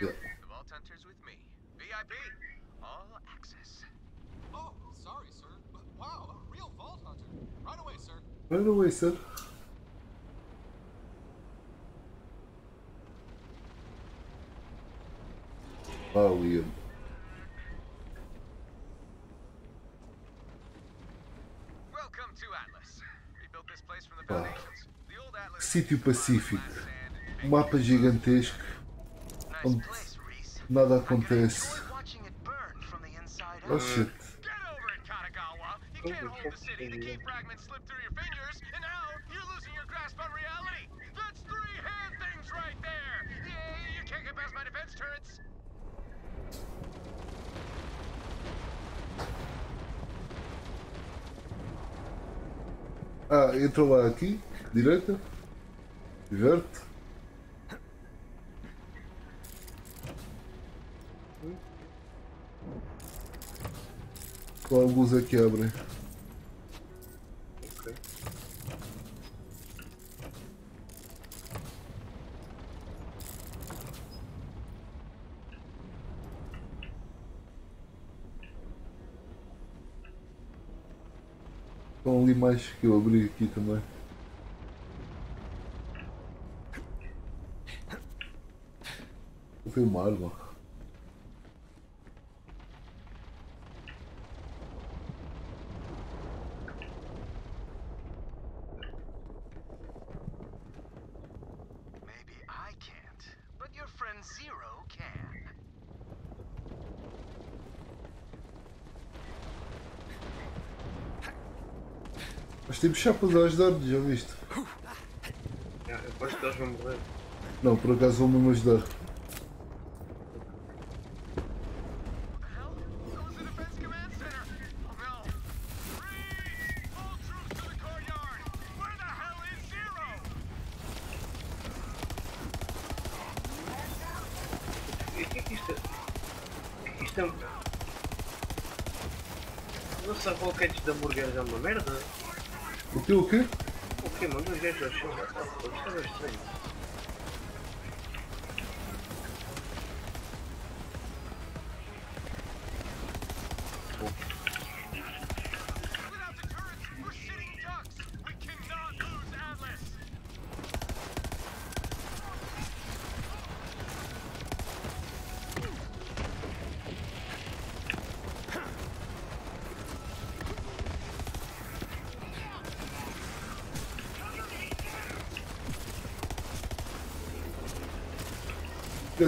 Yeah. The Vault Hunter's with me. VIP. All access. Oh, sorry, sir. But wow, a real vault hunter. Right away, sir. By the way, sir. Ah, Liam. Welcome to Atlas. We built this place from the Ah. foundations. The old Atlas. Sítio Pacífico. Um mapa gigantesco onde nada acontece. Oh shit. Get over it, Katagawa. You can't hold the city. The key fragments slipped through your fingers, and now you're losing your grasp on reality. That's three hand things right there. Yeah, you can't get past my defense turn. turrets? Ah, entra lá aqui, direita, verte. Qual luz é que abrem? Estão ali mais que eu abri aqui também. Vou uma arma. Maybe I can't, but your friend Zero can. Temos chapas a ajudar, já viste? Ah, eu que eles vão morrer. Não, por acaso vão mesmo ajudar. É é? É que isto é? um- Nossa, roquetes de hambúrgueres é uma merda. Quê, o quê?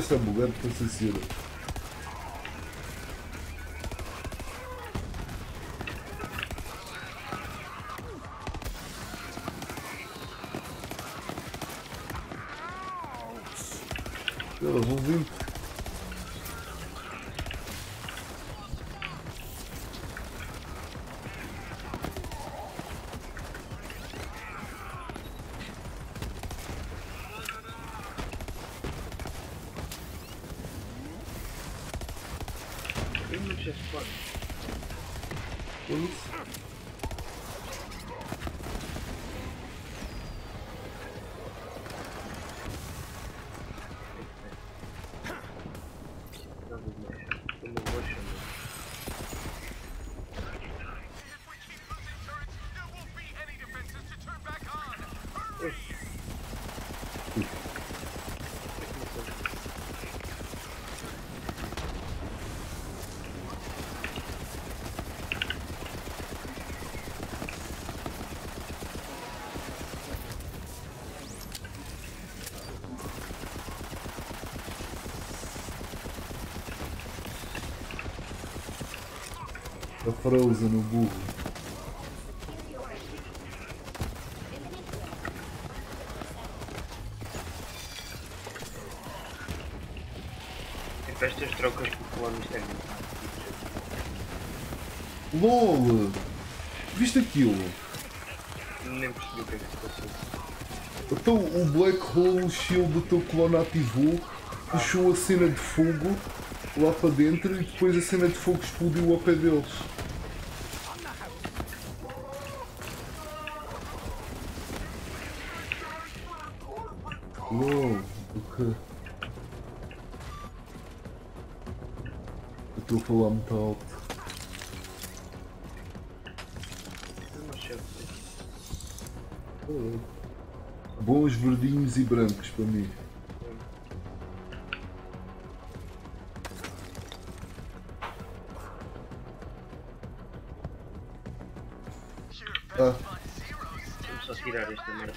Esta mulher para sincero. Frozen, o burro. Tipo, estas trocas isto é muito. LOL! Viste aquilo? Nem percebi o que é que se passou. Então o Black Hole Shield do teu clone ativou, puxou a cena de fogo lá para dentro e depois a cena de fogo explodiu ao pé deles. Ah, Vamos só tirar esta merda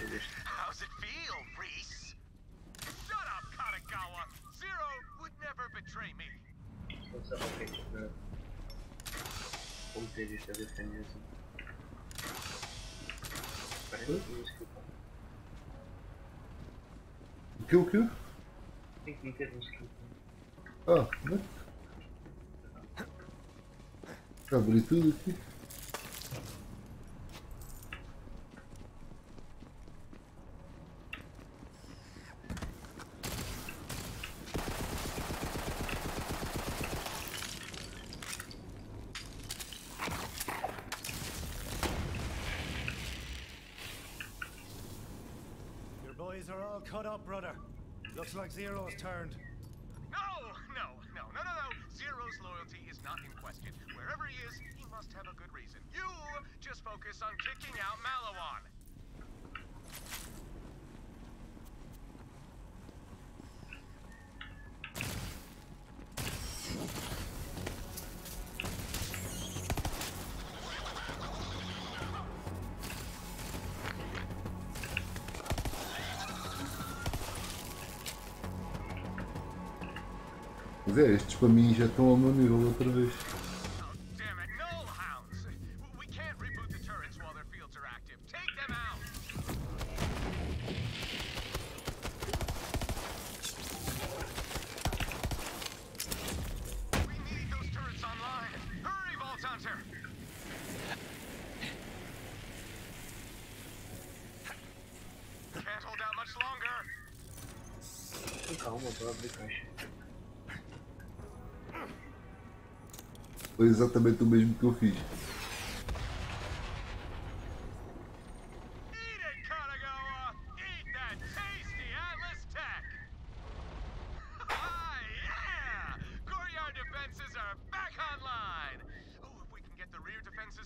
Zero's turned. Mas é, estes para mim já estão ao meu nível outra vez.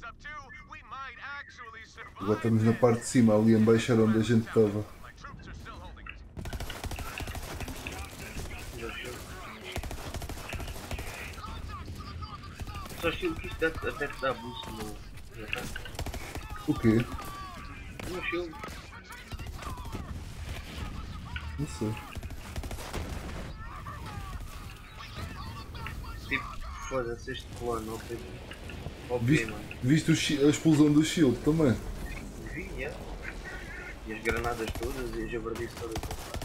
Up too, we might actually survive. Agora estamos na parte de cima, ali em baixo era onde a gente estava. My troops are still holding it. Só estilo que isto dá, no ataque. O quê? No shield. Não sei. Tipo, foda-se este plano, ok. Ok, Viste, mano. viste o a explosão do shield também? Vi, yeah. E as granadas todas e as jabardices todas.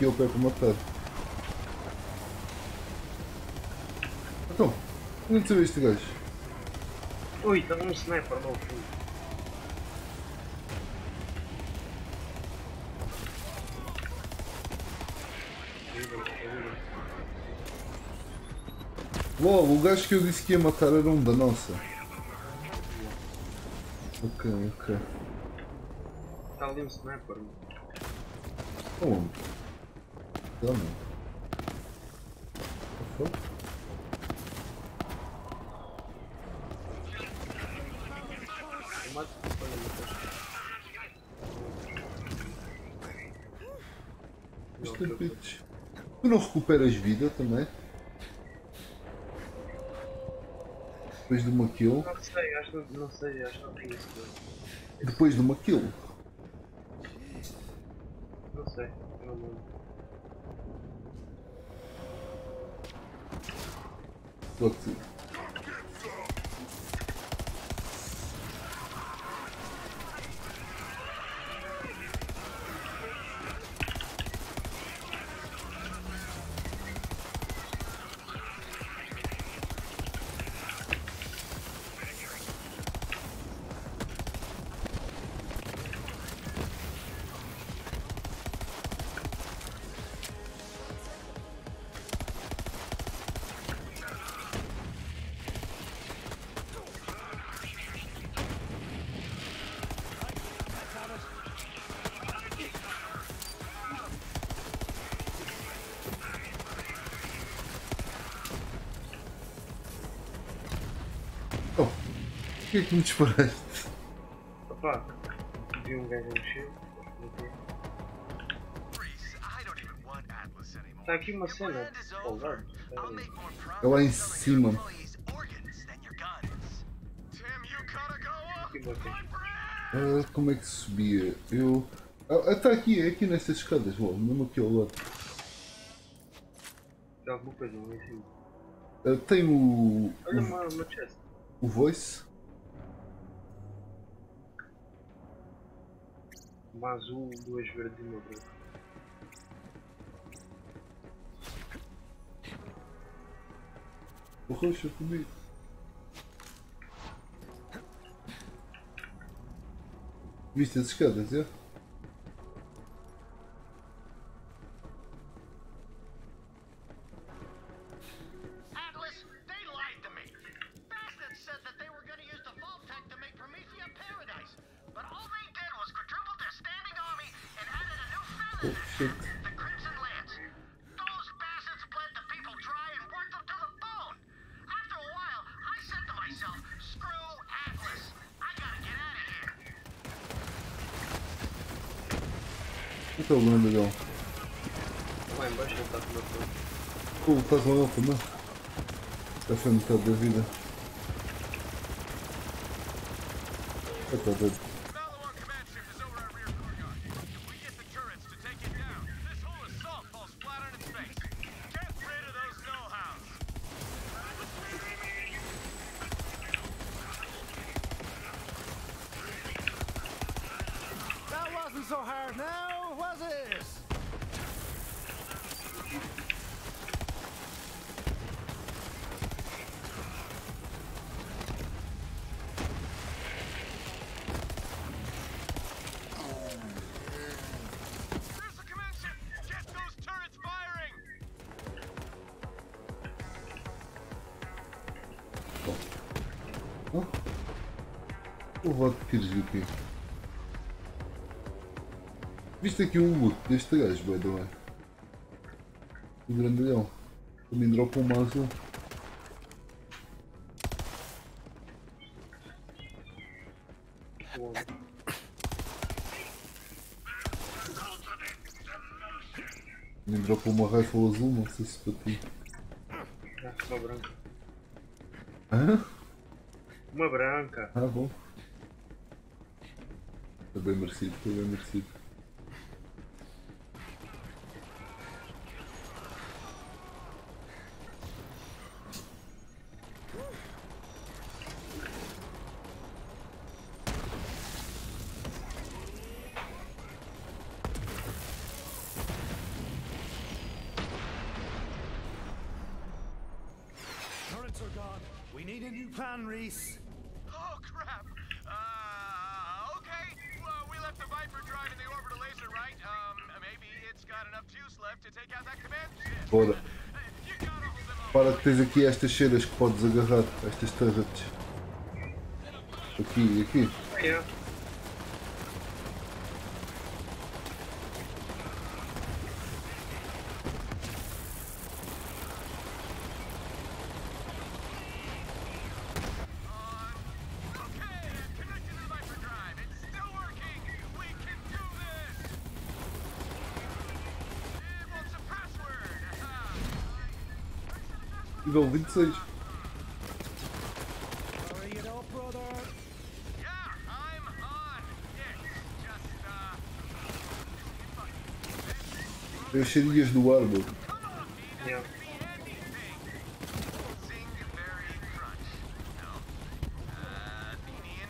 Aqui pé para matar. Então, onde você vê este gajo? Ui, estava um sniper fundo. Logo, o gajo que eu disse que ia matar era um da nossa. Ok, ok. Está ali um sniper, mano. Aonde? Já não. Opa. Eu mato olha, matas. Os tapetes. Tu não recuperas vida também? Depois de uma kill? Não sei, acho que não, não sei, acho que não tem isso. Depois de uma kill? Não sei, não lembro. Pode ser. Que é que me disparaste? Opa, vi um gajo a mexer. Está aqui uma cena. Oh, Lord. É lá em cima. Ah, como é que subia? Eu. Ah, está aqui, é aqui nestas escadas, bom, mesmo aqui ao lado. Tem alguma coisa lá em cima. Ah, tem o. Olha uma, uma chest. o voice. Uma azul, duas verdes e uma branca. O roxo comigo. Viste as escadas, é? Get out of here. Então, o grandalhão. Lá embaixo ele está com uma coisa. Pô, estás lá ele também. Já foi metade da vida. Já está doido. Viste aqui um loot deste gajo, by the way. O grandalhão. Também dropa um azul. Também dropa uma rifle azul, não sei se para ti. Ah, uma branca. Hã? Uma branca. Ah, bom. Está bem merecido, está bem merecido. Tens aqui estas cheiras que podes agarrar, estas turrets. Aqui e aqui. É. Okay, I'm connected to the Viper drive. It's still working. We can do this. It wants a password. Ah. Nível 26. Hurry it up, brother. Yeah, I'm on. It's just, uh, Tem as cheirinhas no ar, meu. Yeah. Zing Berry Crunch. No. Uh, Beanie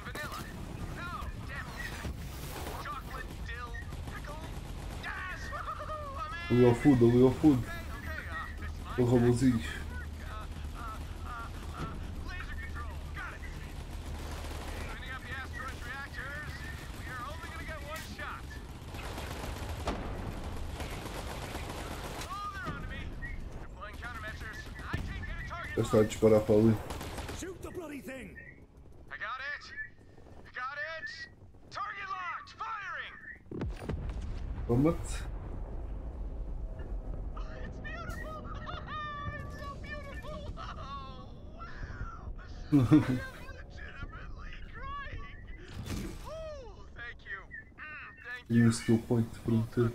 começar a disparar para ali. Toma-te. E um skill point, pronto.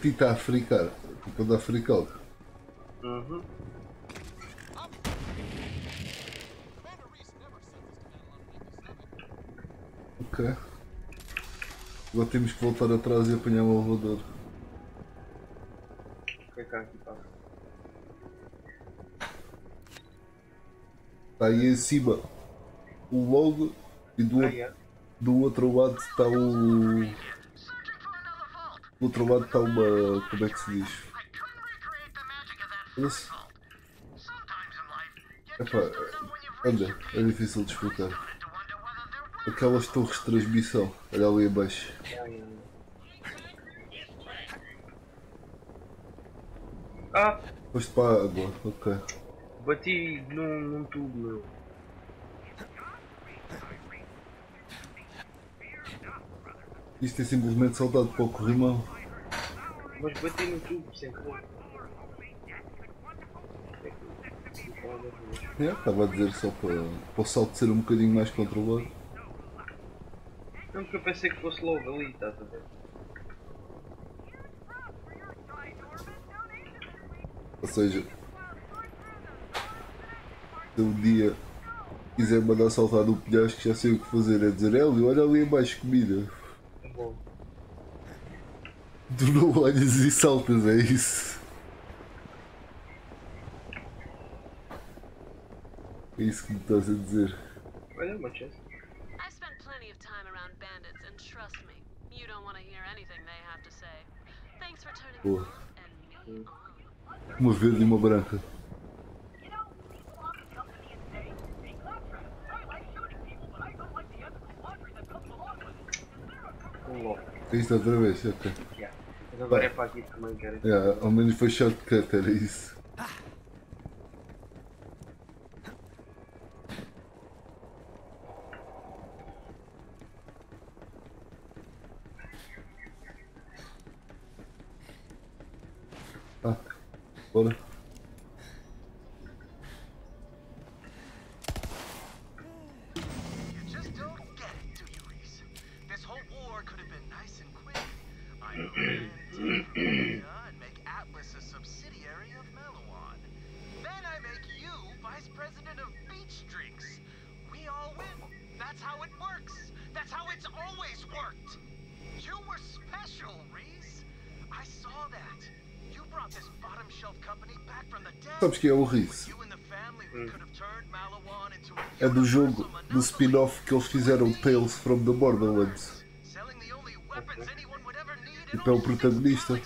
Este gajo para ti está a fricar. Tipo, da frical. Uhum. Ok. Agora temos que voltar atrás e apanhar o elevador. O que é que há aqui passa? Está aí em cima o logo e do, Ah, yeah. do outro lado está o. Do outro lado está uma. como é que se diz? Esse? Epá, olha, é difícil de explicar. Aquelas torres de transmissão, olha ali abaixo. Ah, Foste para a água, ok. bati num, num tubo, meu. Isto é simplesmente saudade para o corrimão. Mas bati no tubo sem querer. É, estava a dizer só para, para o salto ser um bocadinho mais controlado. Não, porque eu pensei que fosse logo ali, estás a ver? Ou seja, se um dia quiser mandar saltar no penhasco, já sei o que fazer. É dizer, Hélio, olha ali abaixo comida. Bom, Tu não olhas e saltas, é isso. É isso que me estás a dizer. olha, uma chance. I've spent plenty of time around bandits, and trust me, you don't want to hear anything they have to say. Thanks for turning me on. Uma verde e uma branca. Isto outra vez, ok. Mas agora é para aqui também, quero. Yeah, ao menos foi shortcut, era isso. Ah, bora. That's how it's always worked. You were special, Reese. I saw that. You brought this bottom shelf company back from the dead. Sabes quem é o into a É do jogo, do spin-off que eles fizeram Tales from the Borderlands. Tipo, é o protagonista.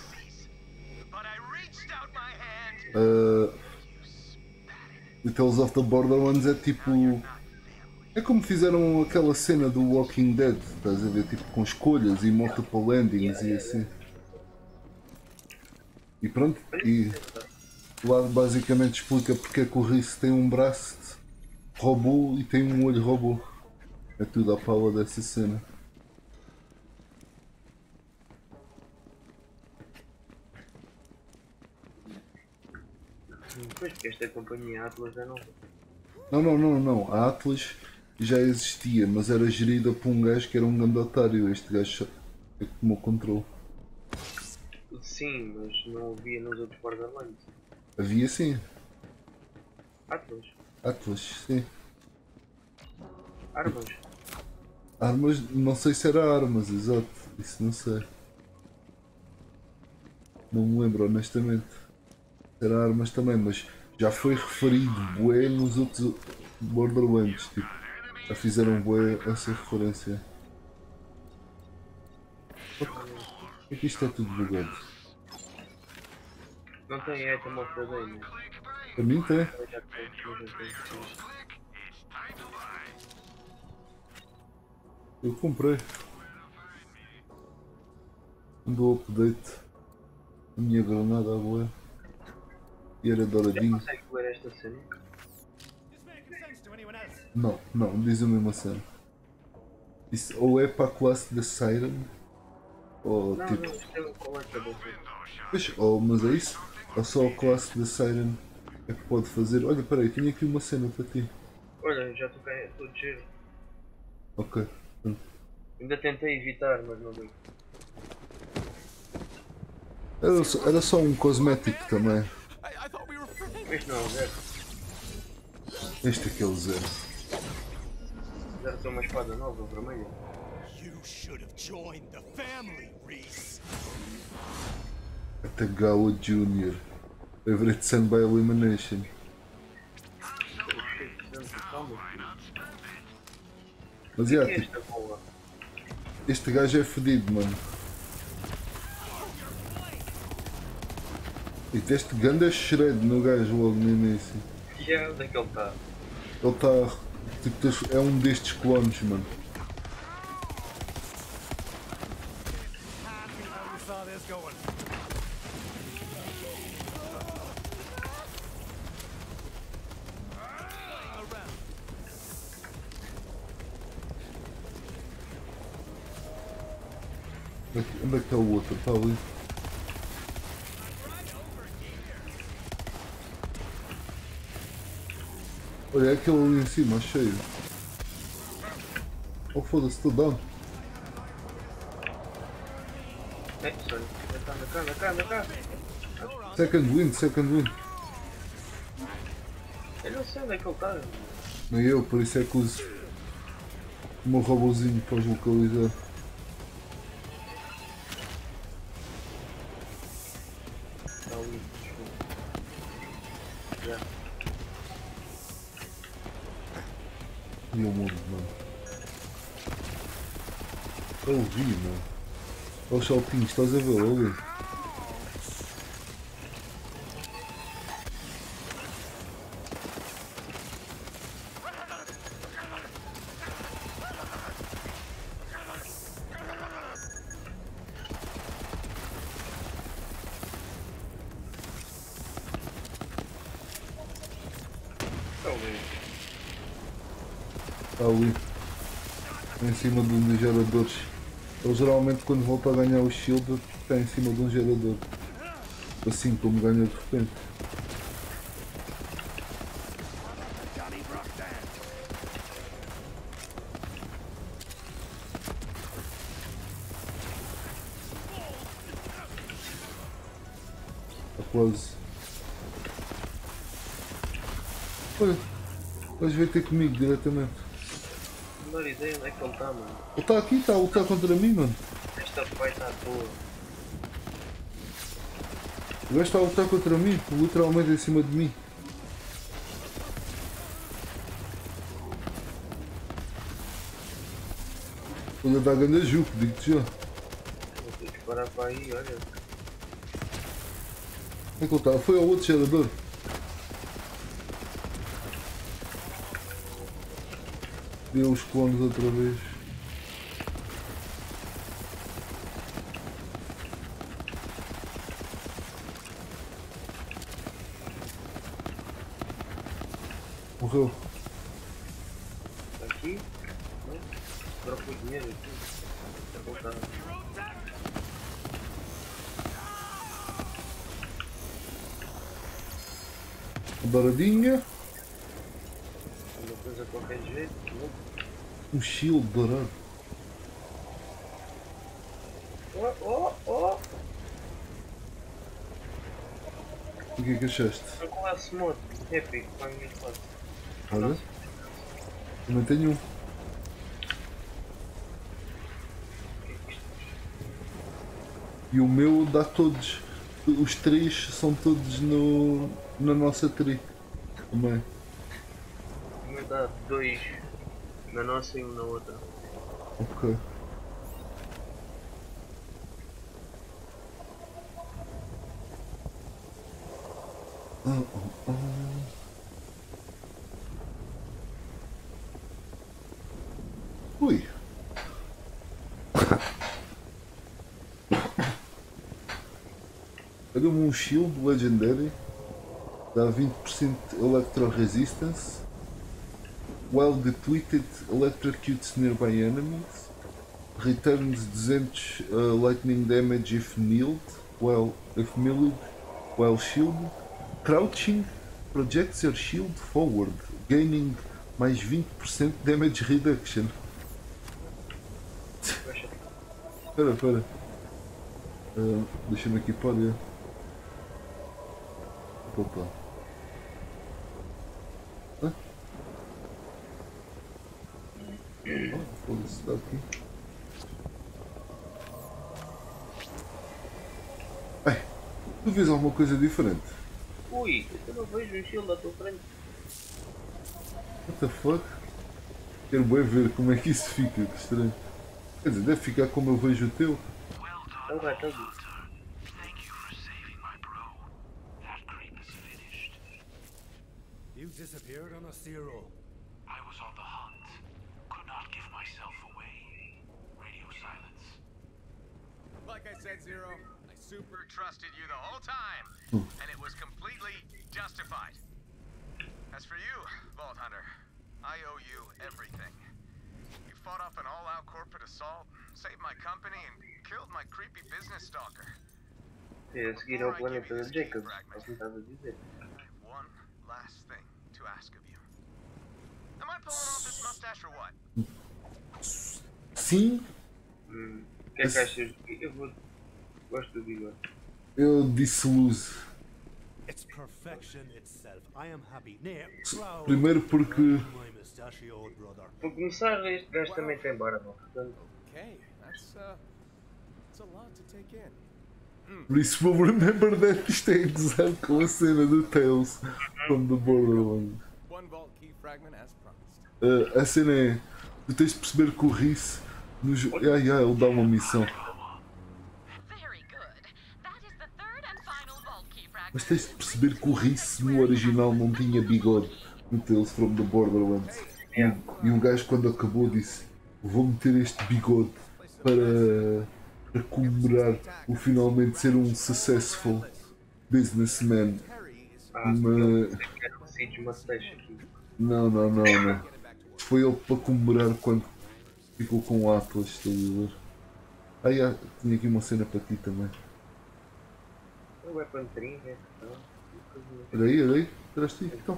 Uh, Tales of the Borderlands é tipo. É como fizeram aquela cena do Walking Dead, estás a ver? Tipo com escolhas e multiple endings e assim. E pronto, e lá basicamente explica porque é que o Reese tem um braço robô e tem um olho robô. É tudo à pala dessa cena. Pois, porque esta companhia Atlas é nova. Não, não, não, não. A Atlas já existia, mas era gerida por um gajo que era um gandatário. Este gajo é que tomou controle. Sim, mas não havia nos outros Borderlands. Havia sim. Atlas. Atlas, sim. Armas. Armas, não sei se era armas, exato. Isso não sei. Não me lembro, honestamente. Era armas também, mas já foi referido bué nos outros Borderlands. Tipo, já fizeram bué essa referência. É que isto é tudo bugado? Não tem item of the day, né? Para mim tem. Eu comprei. Do update. A minha granada agora. E era douradinho. consegue ler esta cena? Não, não, diz a mesma cena. Isso ou é para a classe da Siren, ou Não, tipo. é. Pois, ou, mas é isso? Ou só a classe da Siren é que pode fazer. Olha, peraí, tenho aqui uma cena para ti. Olha, já toquei todo giro. Ok. Ainda tentei evitar, mas não deu. Era só, era só um cosmético também. Este não, zero. Este aqui é o zero. Tem uma espada nova, vermelha. You should have joined the family, Reese. Atagawa Jr. Favorite son by elimination. Mas O que já, é tipo, esta bola? este gajo é fedido, mano. E deste ganda shred no gajo logo no início. E é onde é que ele está? Ele está. Tipo, é um destes clones, mano. Onde é que- é está o outro? Está ali. Olha, é aquele ali em cima, cheio. Oh foda-se, estou down. É, sorry. Anda cá, anda cá. Second wind, second wind. Eu não sei onde é que ele está. Nem eu, por isso é que uso o meu robozinho para os localizar. Olha os saltinhos, estás a ver? Quando volta a ganhar o shield está em cima de um gerador. Assim como ganha de repente. Está quase. Olha, vais ter comigo diretamente. Menor ideia onde é que ele está, mano. Ele está aqui, está a lutar contra mim, mano. À toa. O gajo está a lutar contra mim, literalmente em cima de mim. Olha, dá grande juco, digo-te já. Vou disparar para aí, olha. Onde é que ele está? Foi ao outro gerador. Deu os clones outra vez. Morreu. Está aqui. Não. Dropa o dinheiro aqui. Está voltado. Douradinha. Uma coisa de qualquer jeito. Não. Um shield dourado. Oh, oh, oh! O que é que achaste? Um classe moto. Épico, para a minha classe. Olha. Também tenho um. E o meu dá todos. Os três são todos no, na nossa tri. Também. O meu dá dois na nossa e um na outra. Ok. Ui. Deu-me um shield legendary. Dá 20% electro resistance. While depleted, electrocutes nearby enemies. Returns 200 uh, lightning damage if milled. While if milled, while shield. Crouching projects your shield forward, gaining mais 20% damage reduction. Espera, espera. Uh, Deixa-me aqui pôr. Opa. Hã? Oh, foda-se, está aqui. Ei, tu vês alguma coisa diferente? Ui, eu não vejo um shield à tua frente. What the fuck? Quero bem ver como é que isso fica, que estranho. Quer dizer, deve ficar como eu vejo o teu. Ele vai todo. Assault, saved my company, and killed my creepy business stalker. É a seguir ao planeta da Jacob, assim estás a dizer. I have one last thing to ask of you. Am I pulling off this mustache or what? Sim, Hum, o que é que achas? Eu vou. Gosto do bigode. eu disse luz. Primeiro porque. Para começar, este gajo também tem barba, portanto. Uh, in. Por isso vou remember that isto é gozado com a cena do Tales from the Borderlands. Uh, a cena é. Tu tens de perceber que o Rice nos. Ah, yeah, ele dá uma missão. Very good. That is the third and final vault key fragment. Mas tens de perceber que o Rice no original não tinha bigode no Tales from the Borderlands. E um- E um gajo quando acabou disse vou meter este bigode para, para comemorar o finalmente ser um successful businessman. Ah, aqui. não, não, não, não. Foi ele para comemorar quando ficou com o Atlas, estás a ver? Ah, yeah, tinha aqui uma cena para ti também. O Weapon Trigger, então. Olha aí, olha aí, atrás de ti, então.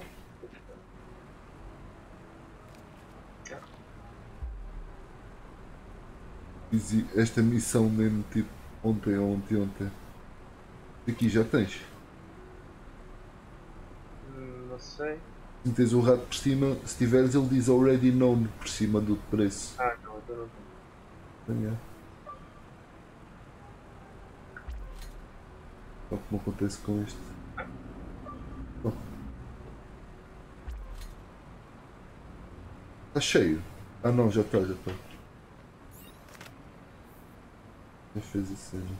Esta missão mesmo tipo ontem, ontem, ontem. Aqui já tens. Hum, Não sei. Se tens o rato por cima, se tiveres ele diz already known por cima do preço. Ah, não, então não tenho. Então, é. Só como acontece com este. Oh. Está cheio. Ah não, já está, já está. Já fez a cena.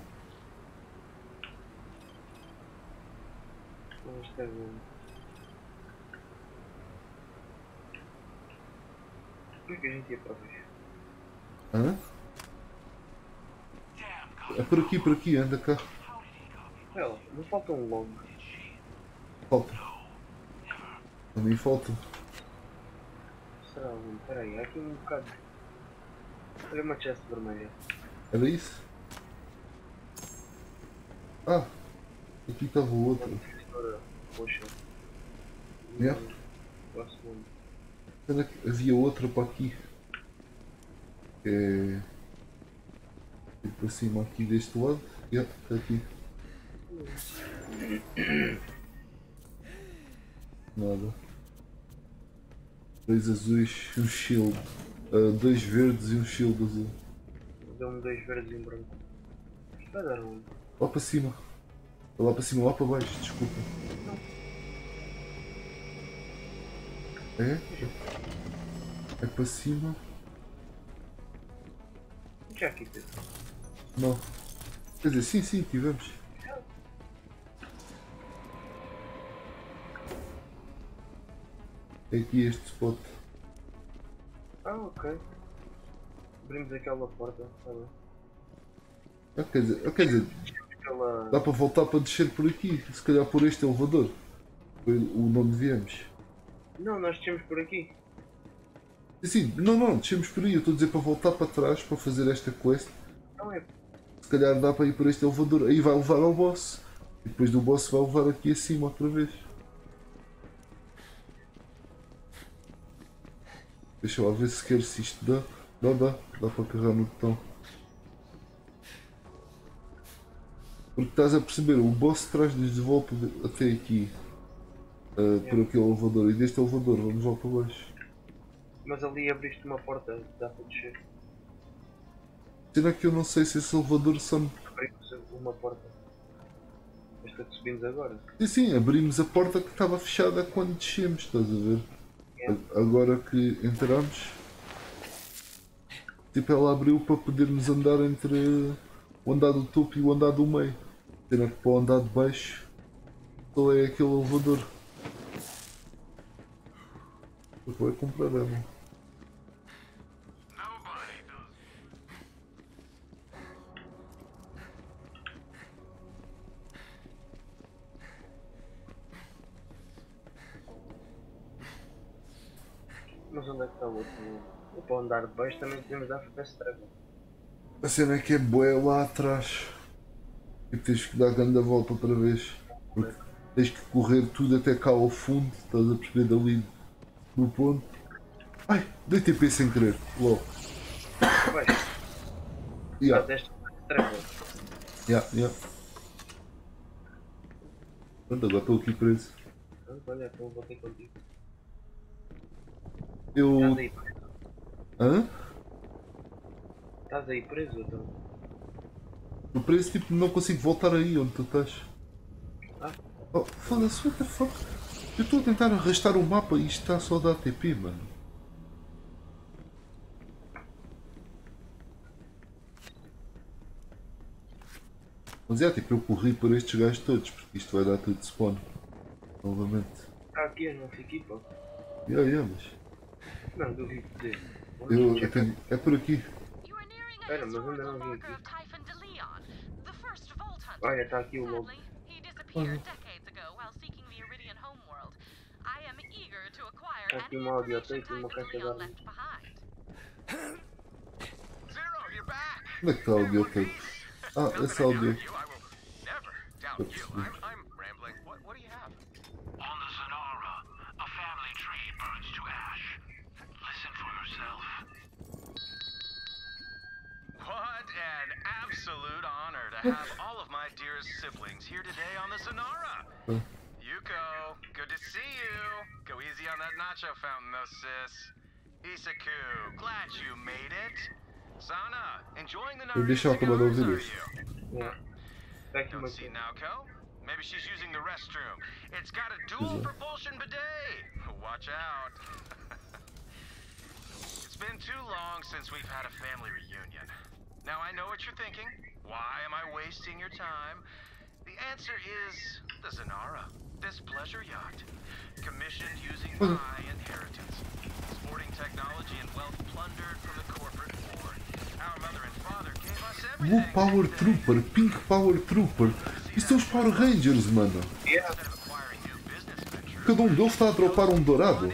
Vamos ter um. Por que a gente ia para baixo? Hã? É por aqui, por aqui, anda cá. Ela, não falta um longo. Falta. A mim falta. Será um? Peraí, há aqui um bocado. Olha uma chest vermelha. Era isso? Ah, aqui estava o outro. Yeah. Será que havia outra para aqui? É. para cima aqui deste lado? Yeah, está aqui. Nada. Dois azuis e um shield. Ah, dois verdes e um shield azul. Deu-me dois verdes e um branco. Isto vai dar um. Lá para cima. Lá para cima, lá para baixo, desculpa. É? É para cima? Já aqui teve. Não. Quer dizer, sim, sim, tivemos. É aqui este spot. Ah, ok. Abrimos aquela porta, tá bem. Ah, quer dizer, ah, quer dizer, Aquela. dá para voltar para descer por aqui. Se calhar por este elevador. Foi o de onde viemos. Não, nós descemos por aqui. Sim, não, não, descemos por aí. Eu estou a dizer para voltar para trás para fazer esta quest. Não é. Se calhar dá para ir por este elevador. Aí vai levar ao boss. E depois do boss vai levar aqui acima outra vez. Deixa lá ver se quer se isto dá. Dá, dá. Dá para carregar no botão. Porque estás a perceber, o boss traz-nos de volta até aqui. ah, por aquele elevador. E deste elevador vamos lá para baixo. Mas ali abriste uma porta, dá para descer. Será que eu não sei se esse elevador são. Abrimos uma porta. Esta que subimos agora. Sim, sim, abrimos a porta que estava fechada quando descemos, estás a ver? Agora que entramos, tipo, ela abriu para podermos andar entre o andar do topo e o andar do meio. Será que para o andar de baixo só é aquele elevador? Eu vou comprar ela. Mas onde é que está o outro? O para andar de baixo também podemos dar fast travel. A cena é que é bué lá atrás. E tens que dar grande volta outra vez. Porque tens que correr tudo até cá ao fundo. Estás a perceber dali no ponto. Ai, dei TP sem querer. Logo. Vai. Yeah. Ah. Yeah, yeah. Pronto, agora estou aqui preso. Olha, então vou ter contigo. Eu. Estás aí preso. Hã? Estás aí preso, então. Estou preso, tipo, não consigo voltar aí onde tu estás. Ah. Oh, foda-se, what the fuck? Eu estou a tentar arrastar o mapa e isto está só a dar TP, mano. Mas é, tipo, eu corri por estes gajos todos, porque isto vai dar tudo spawn. Novamente. Está aqui a nossa equipa. Yeah, yeah, mas. Não, duvido dizer. Eu, eu tenho- é por aqui. Espera, mas ainda não vim aqui. Olha, está aqui o lobo. Olha. Está aqui uma audiotape e uma caixa de armas. Onde é que está o audiotape? Ah, esse áudio. Já percebi. On the Sonara, a family tree burns to ash. Listen for yourself. What an absolute honor to have all of my dearest siblings here today on the Sonara. Yuko, good to see you. Go easy on that nacho fountain, though, sis. Isaku, glad you made it. Sana, enjoying the Eu deixo ela acabar de ouvir isto. Está aqui uma Don't see Naoko? Maybe she's using the restroom. It's got a dual propulsion bidet. Watch out. it's been too long since we've had a family reunion. Now I know what you're thinking. Why am I wasting your time? The answer is the Zanara, this pleasure yacht. Commissioned using my inheritance. Sporting technology and wealth plundered from the corporate war. Our mother and father gave us Blue Power Trooper, Pink Power Trooper. Isto são os Power Rangers, mano. Cada um deles está a dropar um dourado.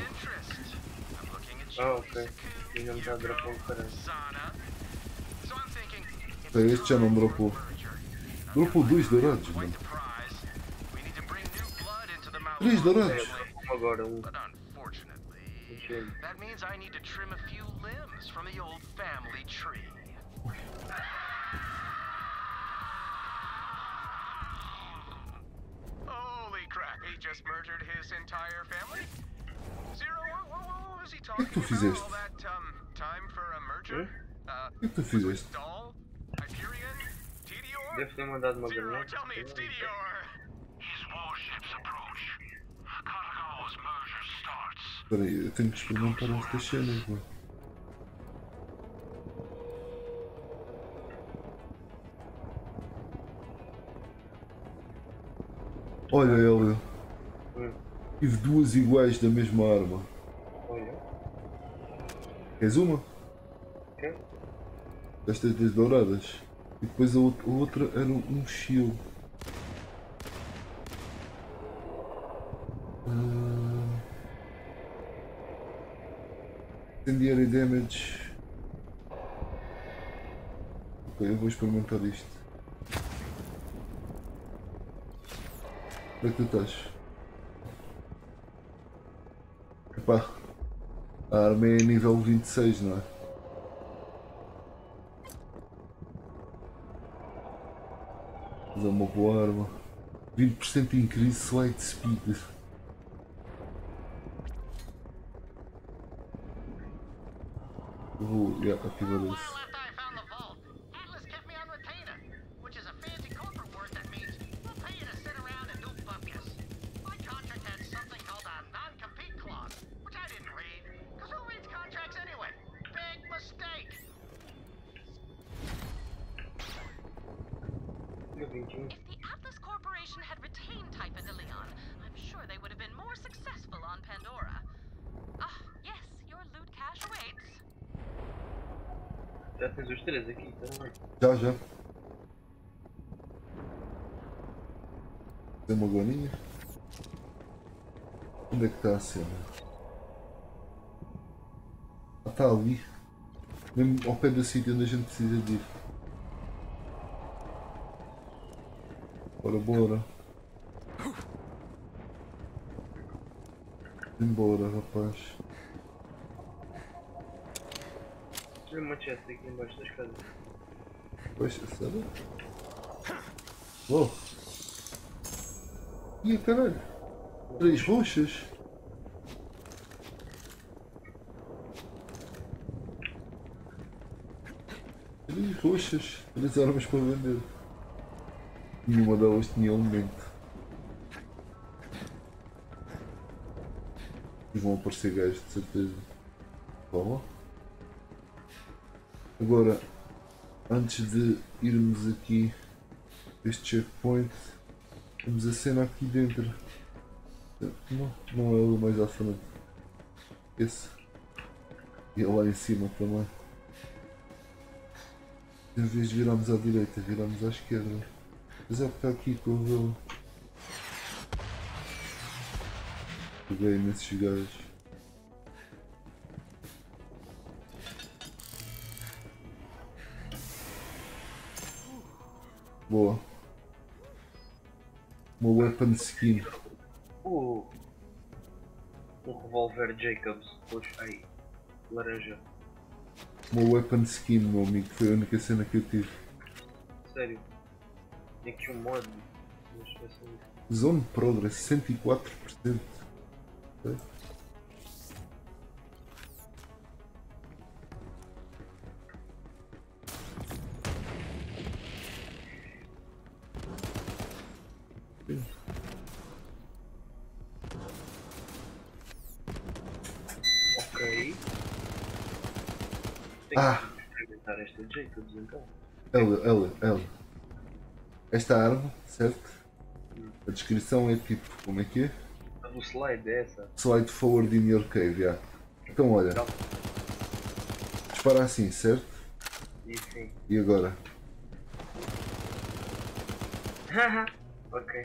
Ah, ok. Está a dropar um caralho. Espera, Este já não dropou. Dropou dois dourados, mano. Três dourados. Um agora, um. That means I need to trim a few limbs from the old family tree. Holy crap, he just murdered his entire family? Zero, what, what, what was he talking que tu about? fizeste? All that um, time for a merger? Uh, O que é que tu fizeste? Doll? Deve ter mandado uma Zero, granada. tell me it's Tedior! His warships approach. Cargo's merger starts. Espera aí, eu tenho que experimentar estas cenas, mano. Olha, Hélio. Hum. Tive duas iguais da mesma arma. Queres uma? Ok. Estas das douradas. E depois a outra, era um shield. Ah. Incendiary damage. Ok, eu vou experimentar isto. Onde é que tu estás? Epá, a arma é nível 26, não é? É uma boa arma. 20% increase light speed. Eu vou yeah, ativar isso. Atlas kept me on retainer, which is a fancy corporate word that means we'll pay you to sit around and do bupkis. My contract had something called a non-compete clause, which I didn't read, because who reads contracts anyway? Big mistake. No 21. If the Atlas Corporation had retained Type de Leon, I'm sure they would have been more successful on Pandora. Ah, yes, your loot cache awaits. Já tens os três aqui também. Já, já. Tem uma goninha. Onde é que está a cena? Ah, está ali. Mesmo ao pé do sítio onde a gente precisa de ir. Bora, bora. Embora, rapaz. Tem uma chest aqui embaixo das casas. Poxa, sério? Oh! Ih, caralho! Três roxas! Três roxas! Três armas para vender. Nenhuma delas tinha elemento. Vão aparecer gajos de certeza. Toma. Agora, antes de irmos aqui este checkpoint, temos a cena aqui dentro. Não, não é o mais à frente. Esse. E é lá em cima também. Em vez de virarmos à direita, viramos à esquerda. Mas é porque aqui que eu vou. Peguei nesses gajos. Boa. Uma weapon skin. O. O revólver Jacobs. Poxa, aí. Laranja. Uma weapon skin, meu amigo. Foi a única cena que eu tive. Sério. Tem aqui um mod. Zone Progress 104%. Então. Ela, ela, ela. Esta arma, certo? A descrição é tipo, como é que é? A do slide é essa. Slide forward in your cave, já. Então olha. Dispara assim, certo? E sim. E agora? ok.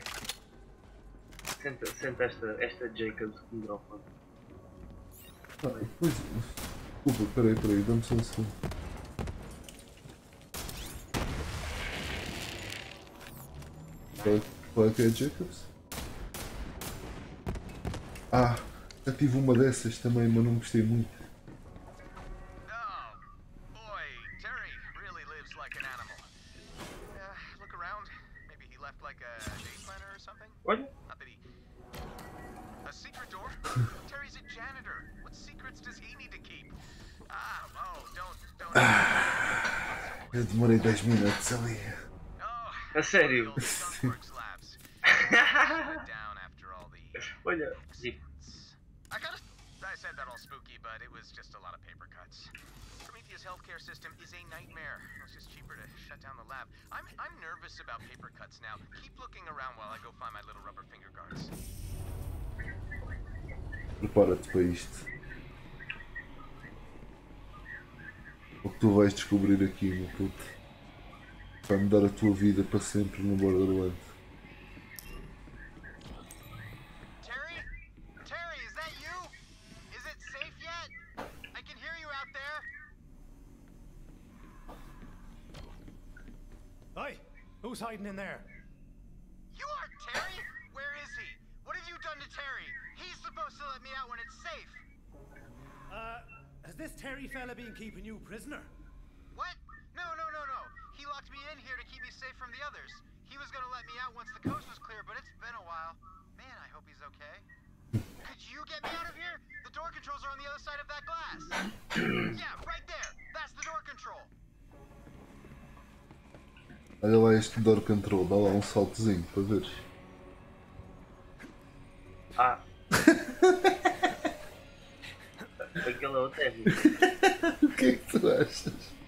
Senta, senta esta, esta Jacobs que me dropa. Ah, pois. Desculpa, peraí, peraí, dá-me só um segundo. A Jacobs? Ah, já tive uma dessas também, mas não gostei muito. Olha. Not that he. A secret door? Terry's a janitor. What secrets does he need to keep? Ah, oh, don't, don't. Eu demorei 10 minutos ali. A sério? Olha, tipo, I said that all spooky, but it was just a lot of paper cuts. Prometheus healthcare system is a nightmare. It was just cheaper to shut down the lab. I'm I'm nervous about paper cuts now. Keep looking around while I go find my little rubber finger guards. Prepara-te para isto. O que tu vais descobrir aqui, meu puto. Vai mudar a tua vida para sempre no Borderlands. Terry? Terry, is that you? Is it safe yet? I can hear you out there. Oi! Who's hiding in there? You are Terry? Where is he? What have you done to Terry? He's supposed to let me out when it's safe. Uh, has this Terry fella been keeping you prisoner? Was gonna let me out once the coast was clear, but it's been a while. Man, I hope he's okay. Could you get me out of here? The door controls are on the other side of that glass. yeah, right there. That's the door control. Olha lá este door control, dá lá um saltozinho para veres. Ah. Aquela outra é o que é que tu achas?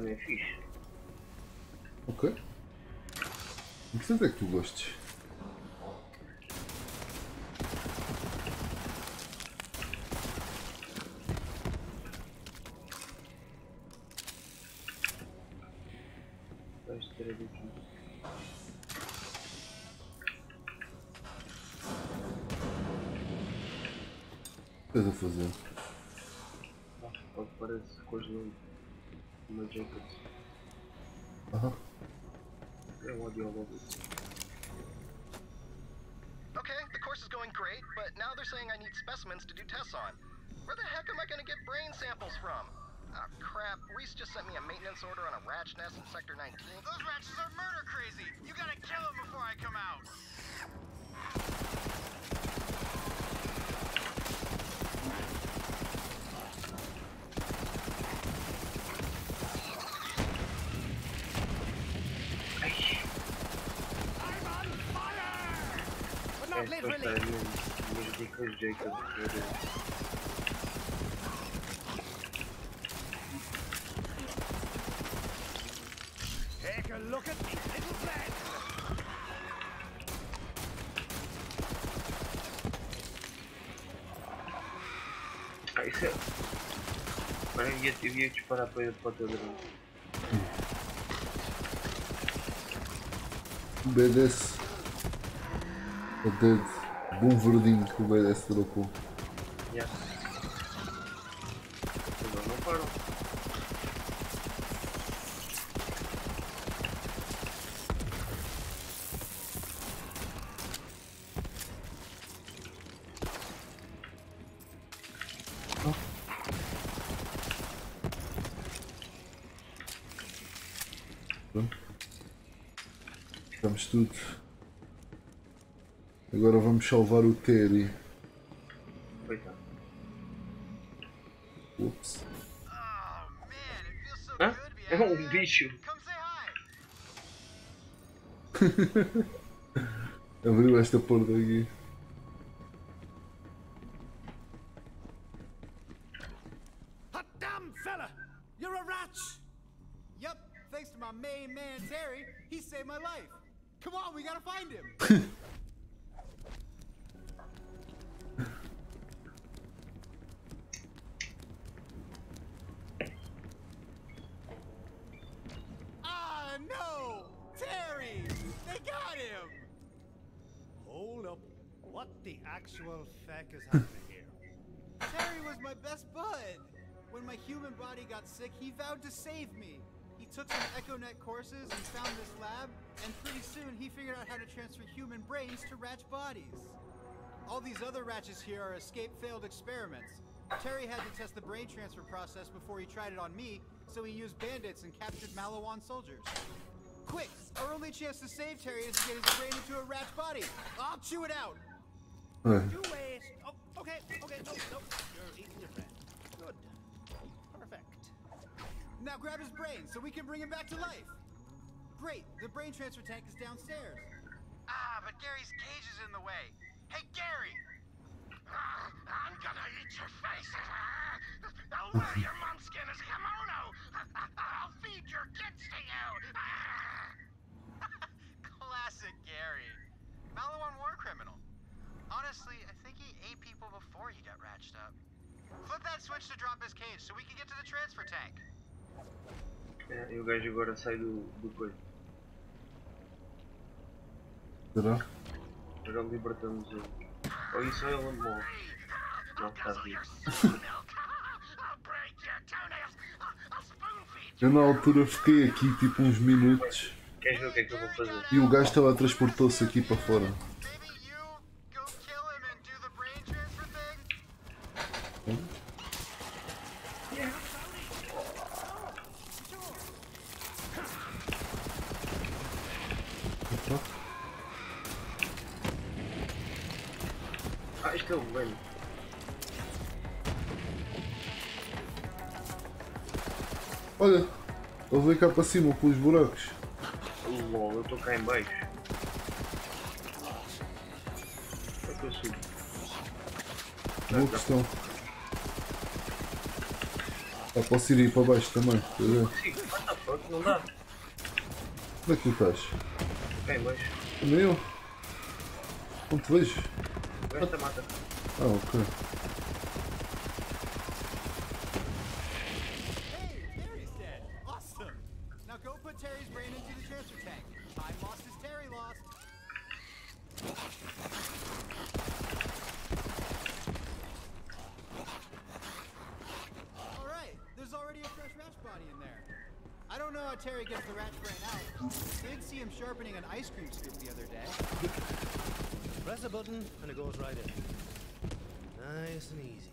Não, esta arma é fixe. Ok. O importante é que tu gostes. Uma jacket. Aham. É um audiólogo. Okay, the course is going great, but now they're saying I need specimens to do tests on. Where the heck am I gonna get brain samples from? Ah, crap. Reese just sent me a maintenance order on a ratch nest in Sector 19. Those ratchets are murder crazy. You gotta kill them before I come out. But É, not depois está literally. ali umas dicas Jacob. Take a look at me, little friend. Ah, isso é. Mano, eu ia, eu ia disparar para ele para o teu drone. O BDS. O dedo. Bom verdinho que o BDS dropou. Yeah. Eles não param. Pronto. Estamos tudo. Agora vamos salvar o Terry. Coitado. Ups. Hã? É um bicho. Abriu esta porta aqui. Tried it on me, so he used bandits and captured Malawan soldiers. Quick! Our only chance to save Terry is to get his brain into a Ratch body. I'll chew it out! É. You wait. Oh, okay, okay, no, no. You're eating your friend. Good. Perfect. Now grab his brain so we can bring him back to life. Great, the brain transfer tank is downstairs. Ah, but Gary's cage is in the way. Hey, Gary! Ah, I'm gonna eat your face! I'll wear your mumskin as kimono! I'll feed your kids to you! Ah. Classic Gary. Malawan war criminal. Honestly, I think he ate people before he got ratched up. Flip that switch to drop his cage so we can get to the transfer tank. É, e o gajo agora sai do, do coisa. Será? Agora libertamos ele. Ou isso é ele morre. Não, está vivo. Eu na altura fiquei aqui tipo uns minutos Queres ver o que é que eu vou fazer? e o gajo estava transportou-se aqui para fora. Ah, isto é o velho. Olha, ele veio cá para cima pelos buracos. LOL, eu estou cá em baixo. É que eu subo? Boa questão. Ah, posso ir para baixo também. ver? Sim, what the fuck, não dá. Onde é que tu estás? Estou cá em baixo. Também eu? Não te vejo? Esta mata. Ah, ok. Terry's dead. Awesome. Now go put Terry's brain into the transfer tank. Time lost is Terry lost. All right, there's already a fresh ratch body in there. I don't know how Terry gets the ratch brain out. I Did see him sharpening an ice cream scoop the other day. Press a button and it goes right in. Nice and easy.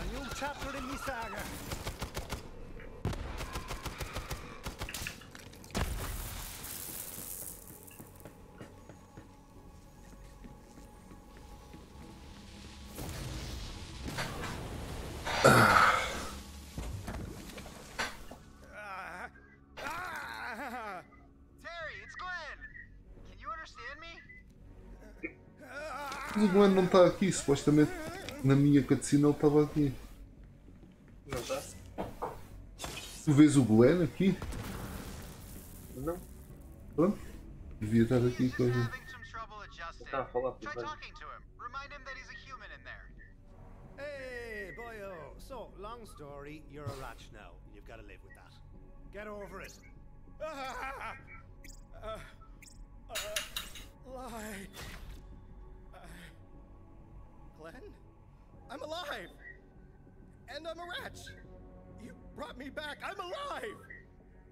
A new chapter in the saga. Mas o Glenn não está aqui, supostamente na minha cutscene ele estava aqui. Não está? Tu vês o Glenn aqui? Não. Pronto. Devia estar aqui falar him that he's a human in there. Hey, boyo. So, long story, you're a ratch now, and you've got to live with that. Get over it. Ah, uh, uh, lie. I'm alive! And I'm a wretch! You brought me back! I'm alive!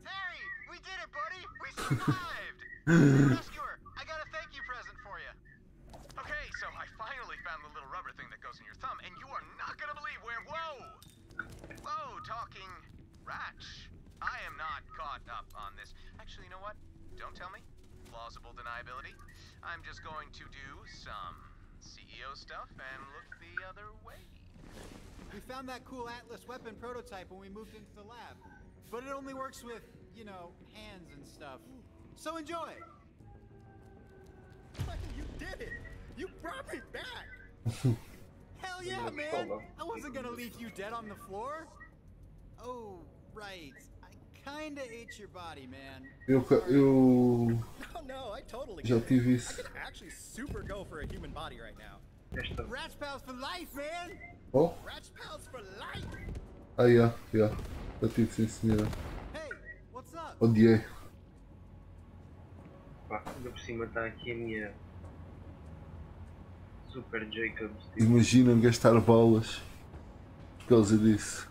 Terry, we did it, buddy! We survived! Rescuer, I got a thank you present for you. Okay, so I finally found the little rubber thing that goes in your thumb, and you are not gonna believe where. Whoa! Whoa, talking ratch. I am not caught up on this. Actually, you know what? Don't tell me. Plausible deniability. I'm just going to do some CEO stuff and look the other way. We found that cool Atlas weapon prototype when we moved into the lab. But it only works with, you know, hands and stuff. So enjoy! You did it! You brought me back! Hell yeah, man! I wasn't gonna leave you dead on the floor. Oh, right. Eu, ca- eu Oh no, I totally já tive I isso. could actually super go for a human body right now. Ratch pals for life, man! Oh, Ratch pals for life! ah, yeah, yeah. Já tive sim, senhora. Hey, what's up? Odiei. Pá, ainda por cima está aqui a minha Super Jacobs. tipo, Imagina gastar balas por causa disso.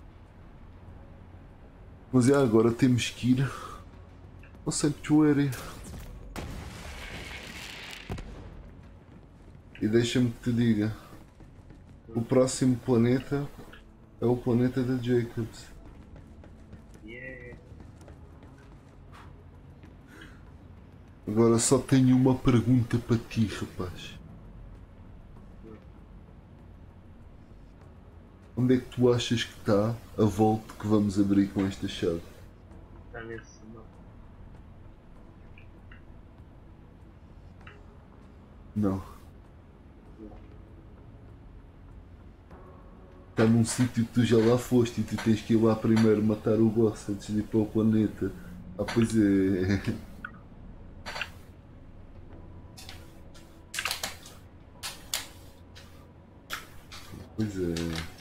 Mas é agora temos que ir ao Sanctuary. E deixa-me que te diga. O próximo planeta é o planeta da Jacobs. Agora só tenho uma pergunta para ti, rapaz. Onde é que tu achas que está a volta que vamos abrir com esta chave? Está nesse mapa. Não. Está num sítio que tu já lá foste e tu tens que ir lá primeiro matar o boss antes de ir para o planeta. Ah, pois é. Pois é.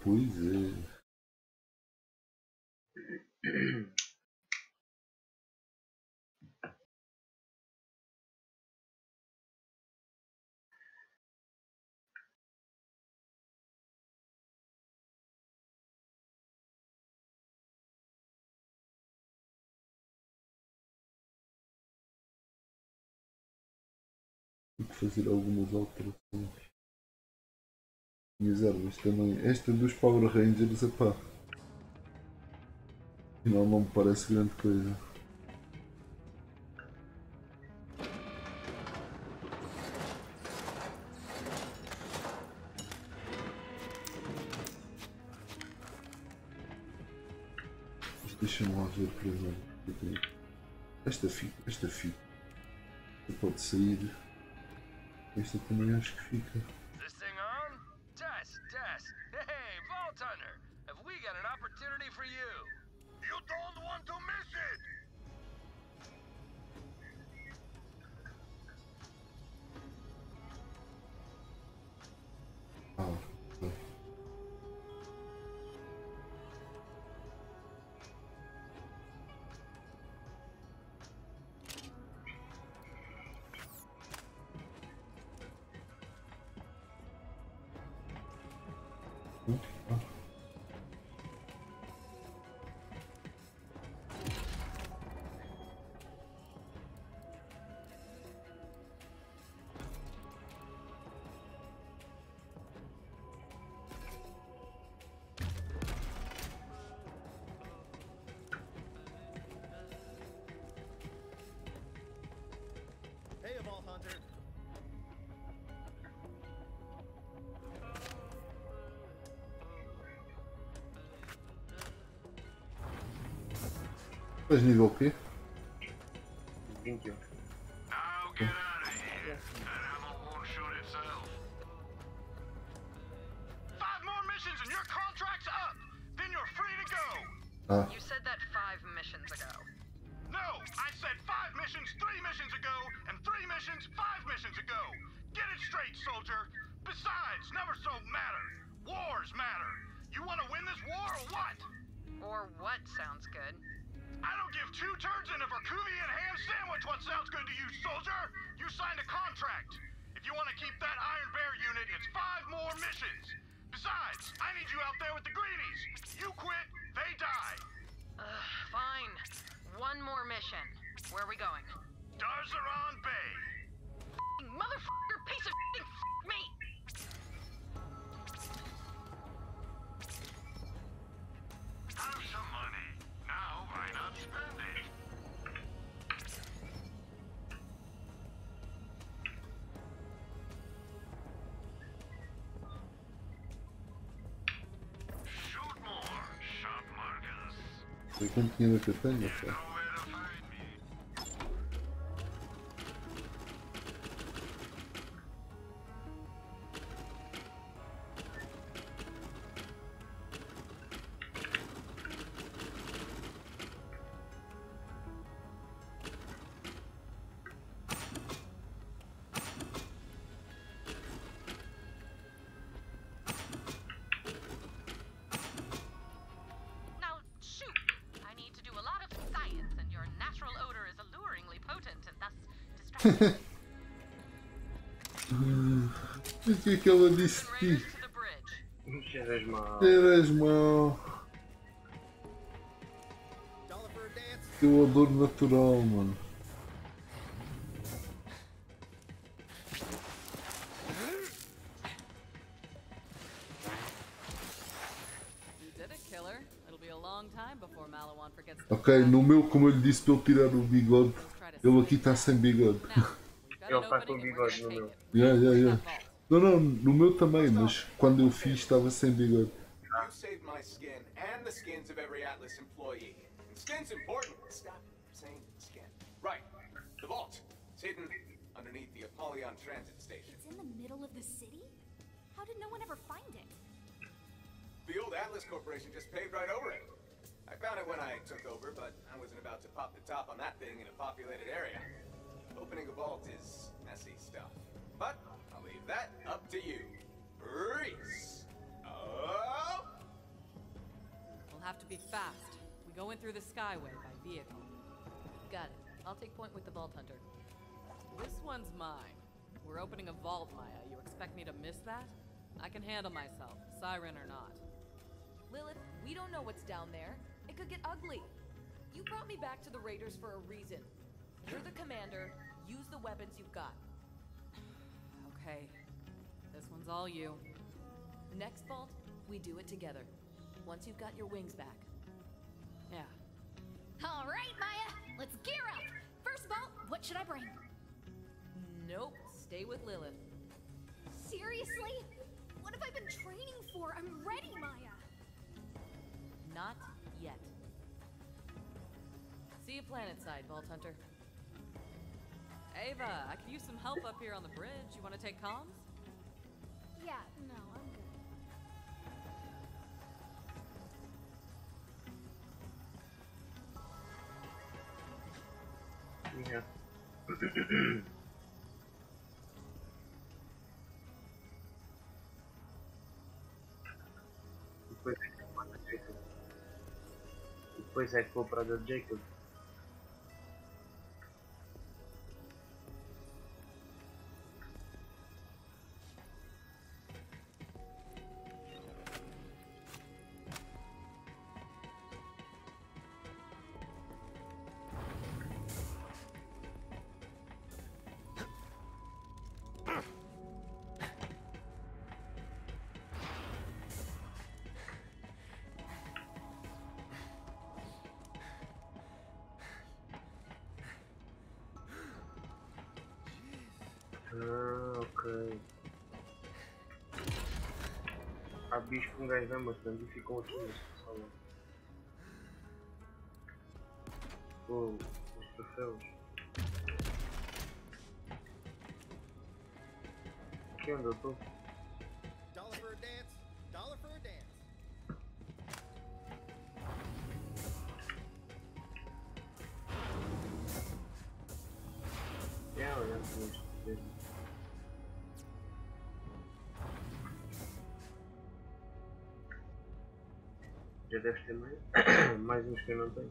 Pois é. Tenho que fazer algumas alterações. Minhas armas também. Esta dos Power Rangers, epá. Afinal não me parece grande coisa. Deixa-me lá ver, por exemplo. tenho- Esta fica, esta fica. Esta pode sair. Esta também acho que fica. Hunter, have we got an opportunity for you? You don't want to miss it! Estás nível o quê? 21. минут не написание. O que é que ela disse de ti? Cheiras mal. Cheiras mal. Teu odor natural, mano. Ok, no meu, como eu lhe disse para ele tirar o bigode, ele aqui está sem bigode. Ele está com bigode no meu. yeah, yeah, yeah. Não, não, no meu também, mas quando eu fiz estava sem bigode. Thing in a populated area. Opening a vault is messy stuff. But I'll leave that up to you. Reese! Oh! We'll have to be fast. We go in through the Skyway by vehicle. Got it. I'll take point with the Vault Hunter. This one's mine. We're opening a vault, Maya. You expect me to miss that? I can handle myself, siren or not. Lilith, we don't know what's down there. It could get ugly. You brought me back to the Raiders for a reason. You're the commander. Use the weapons you've got. Okay. This one's all you. Next vault, we do it together. Once you've got your wings back. Yeah. All right, Maya, let's gear up. First of all, what should I bring? Nope, stay with Lilith. Seriously? What have I been training for? I'm ready, Maya. Not yet. See you planetside, Vault Hunter. Ava, I could use some help up here on the bridge. You want to take comms? Yeah, no, I'm good. Yeah. Depois é que manda Jacob. Depois é que vou para Jacob. Ah, ok. Há bicho com gajo da matando e ficam aqui nesta sala. Oh, os troféus. Aqui onde eu estou? Já deves ter mais, mais uns que eu não tenho.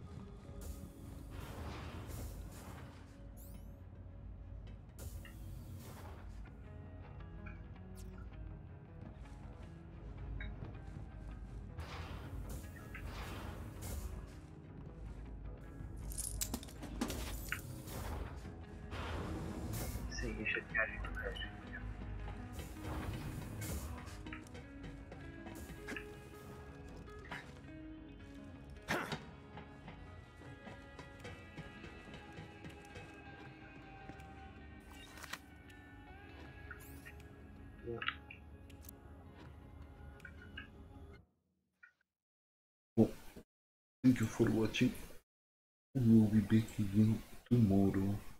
You for watching. And we'll be back again tomorrow. Bye bye.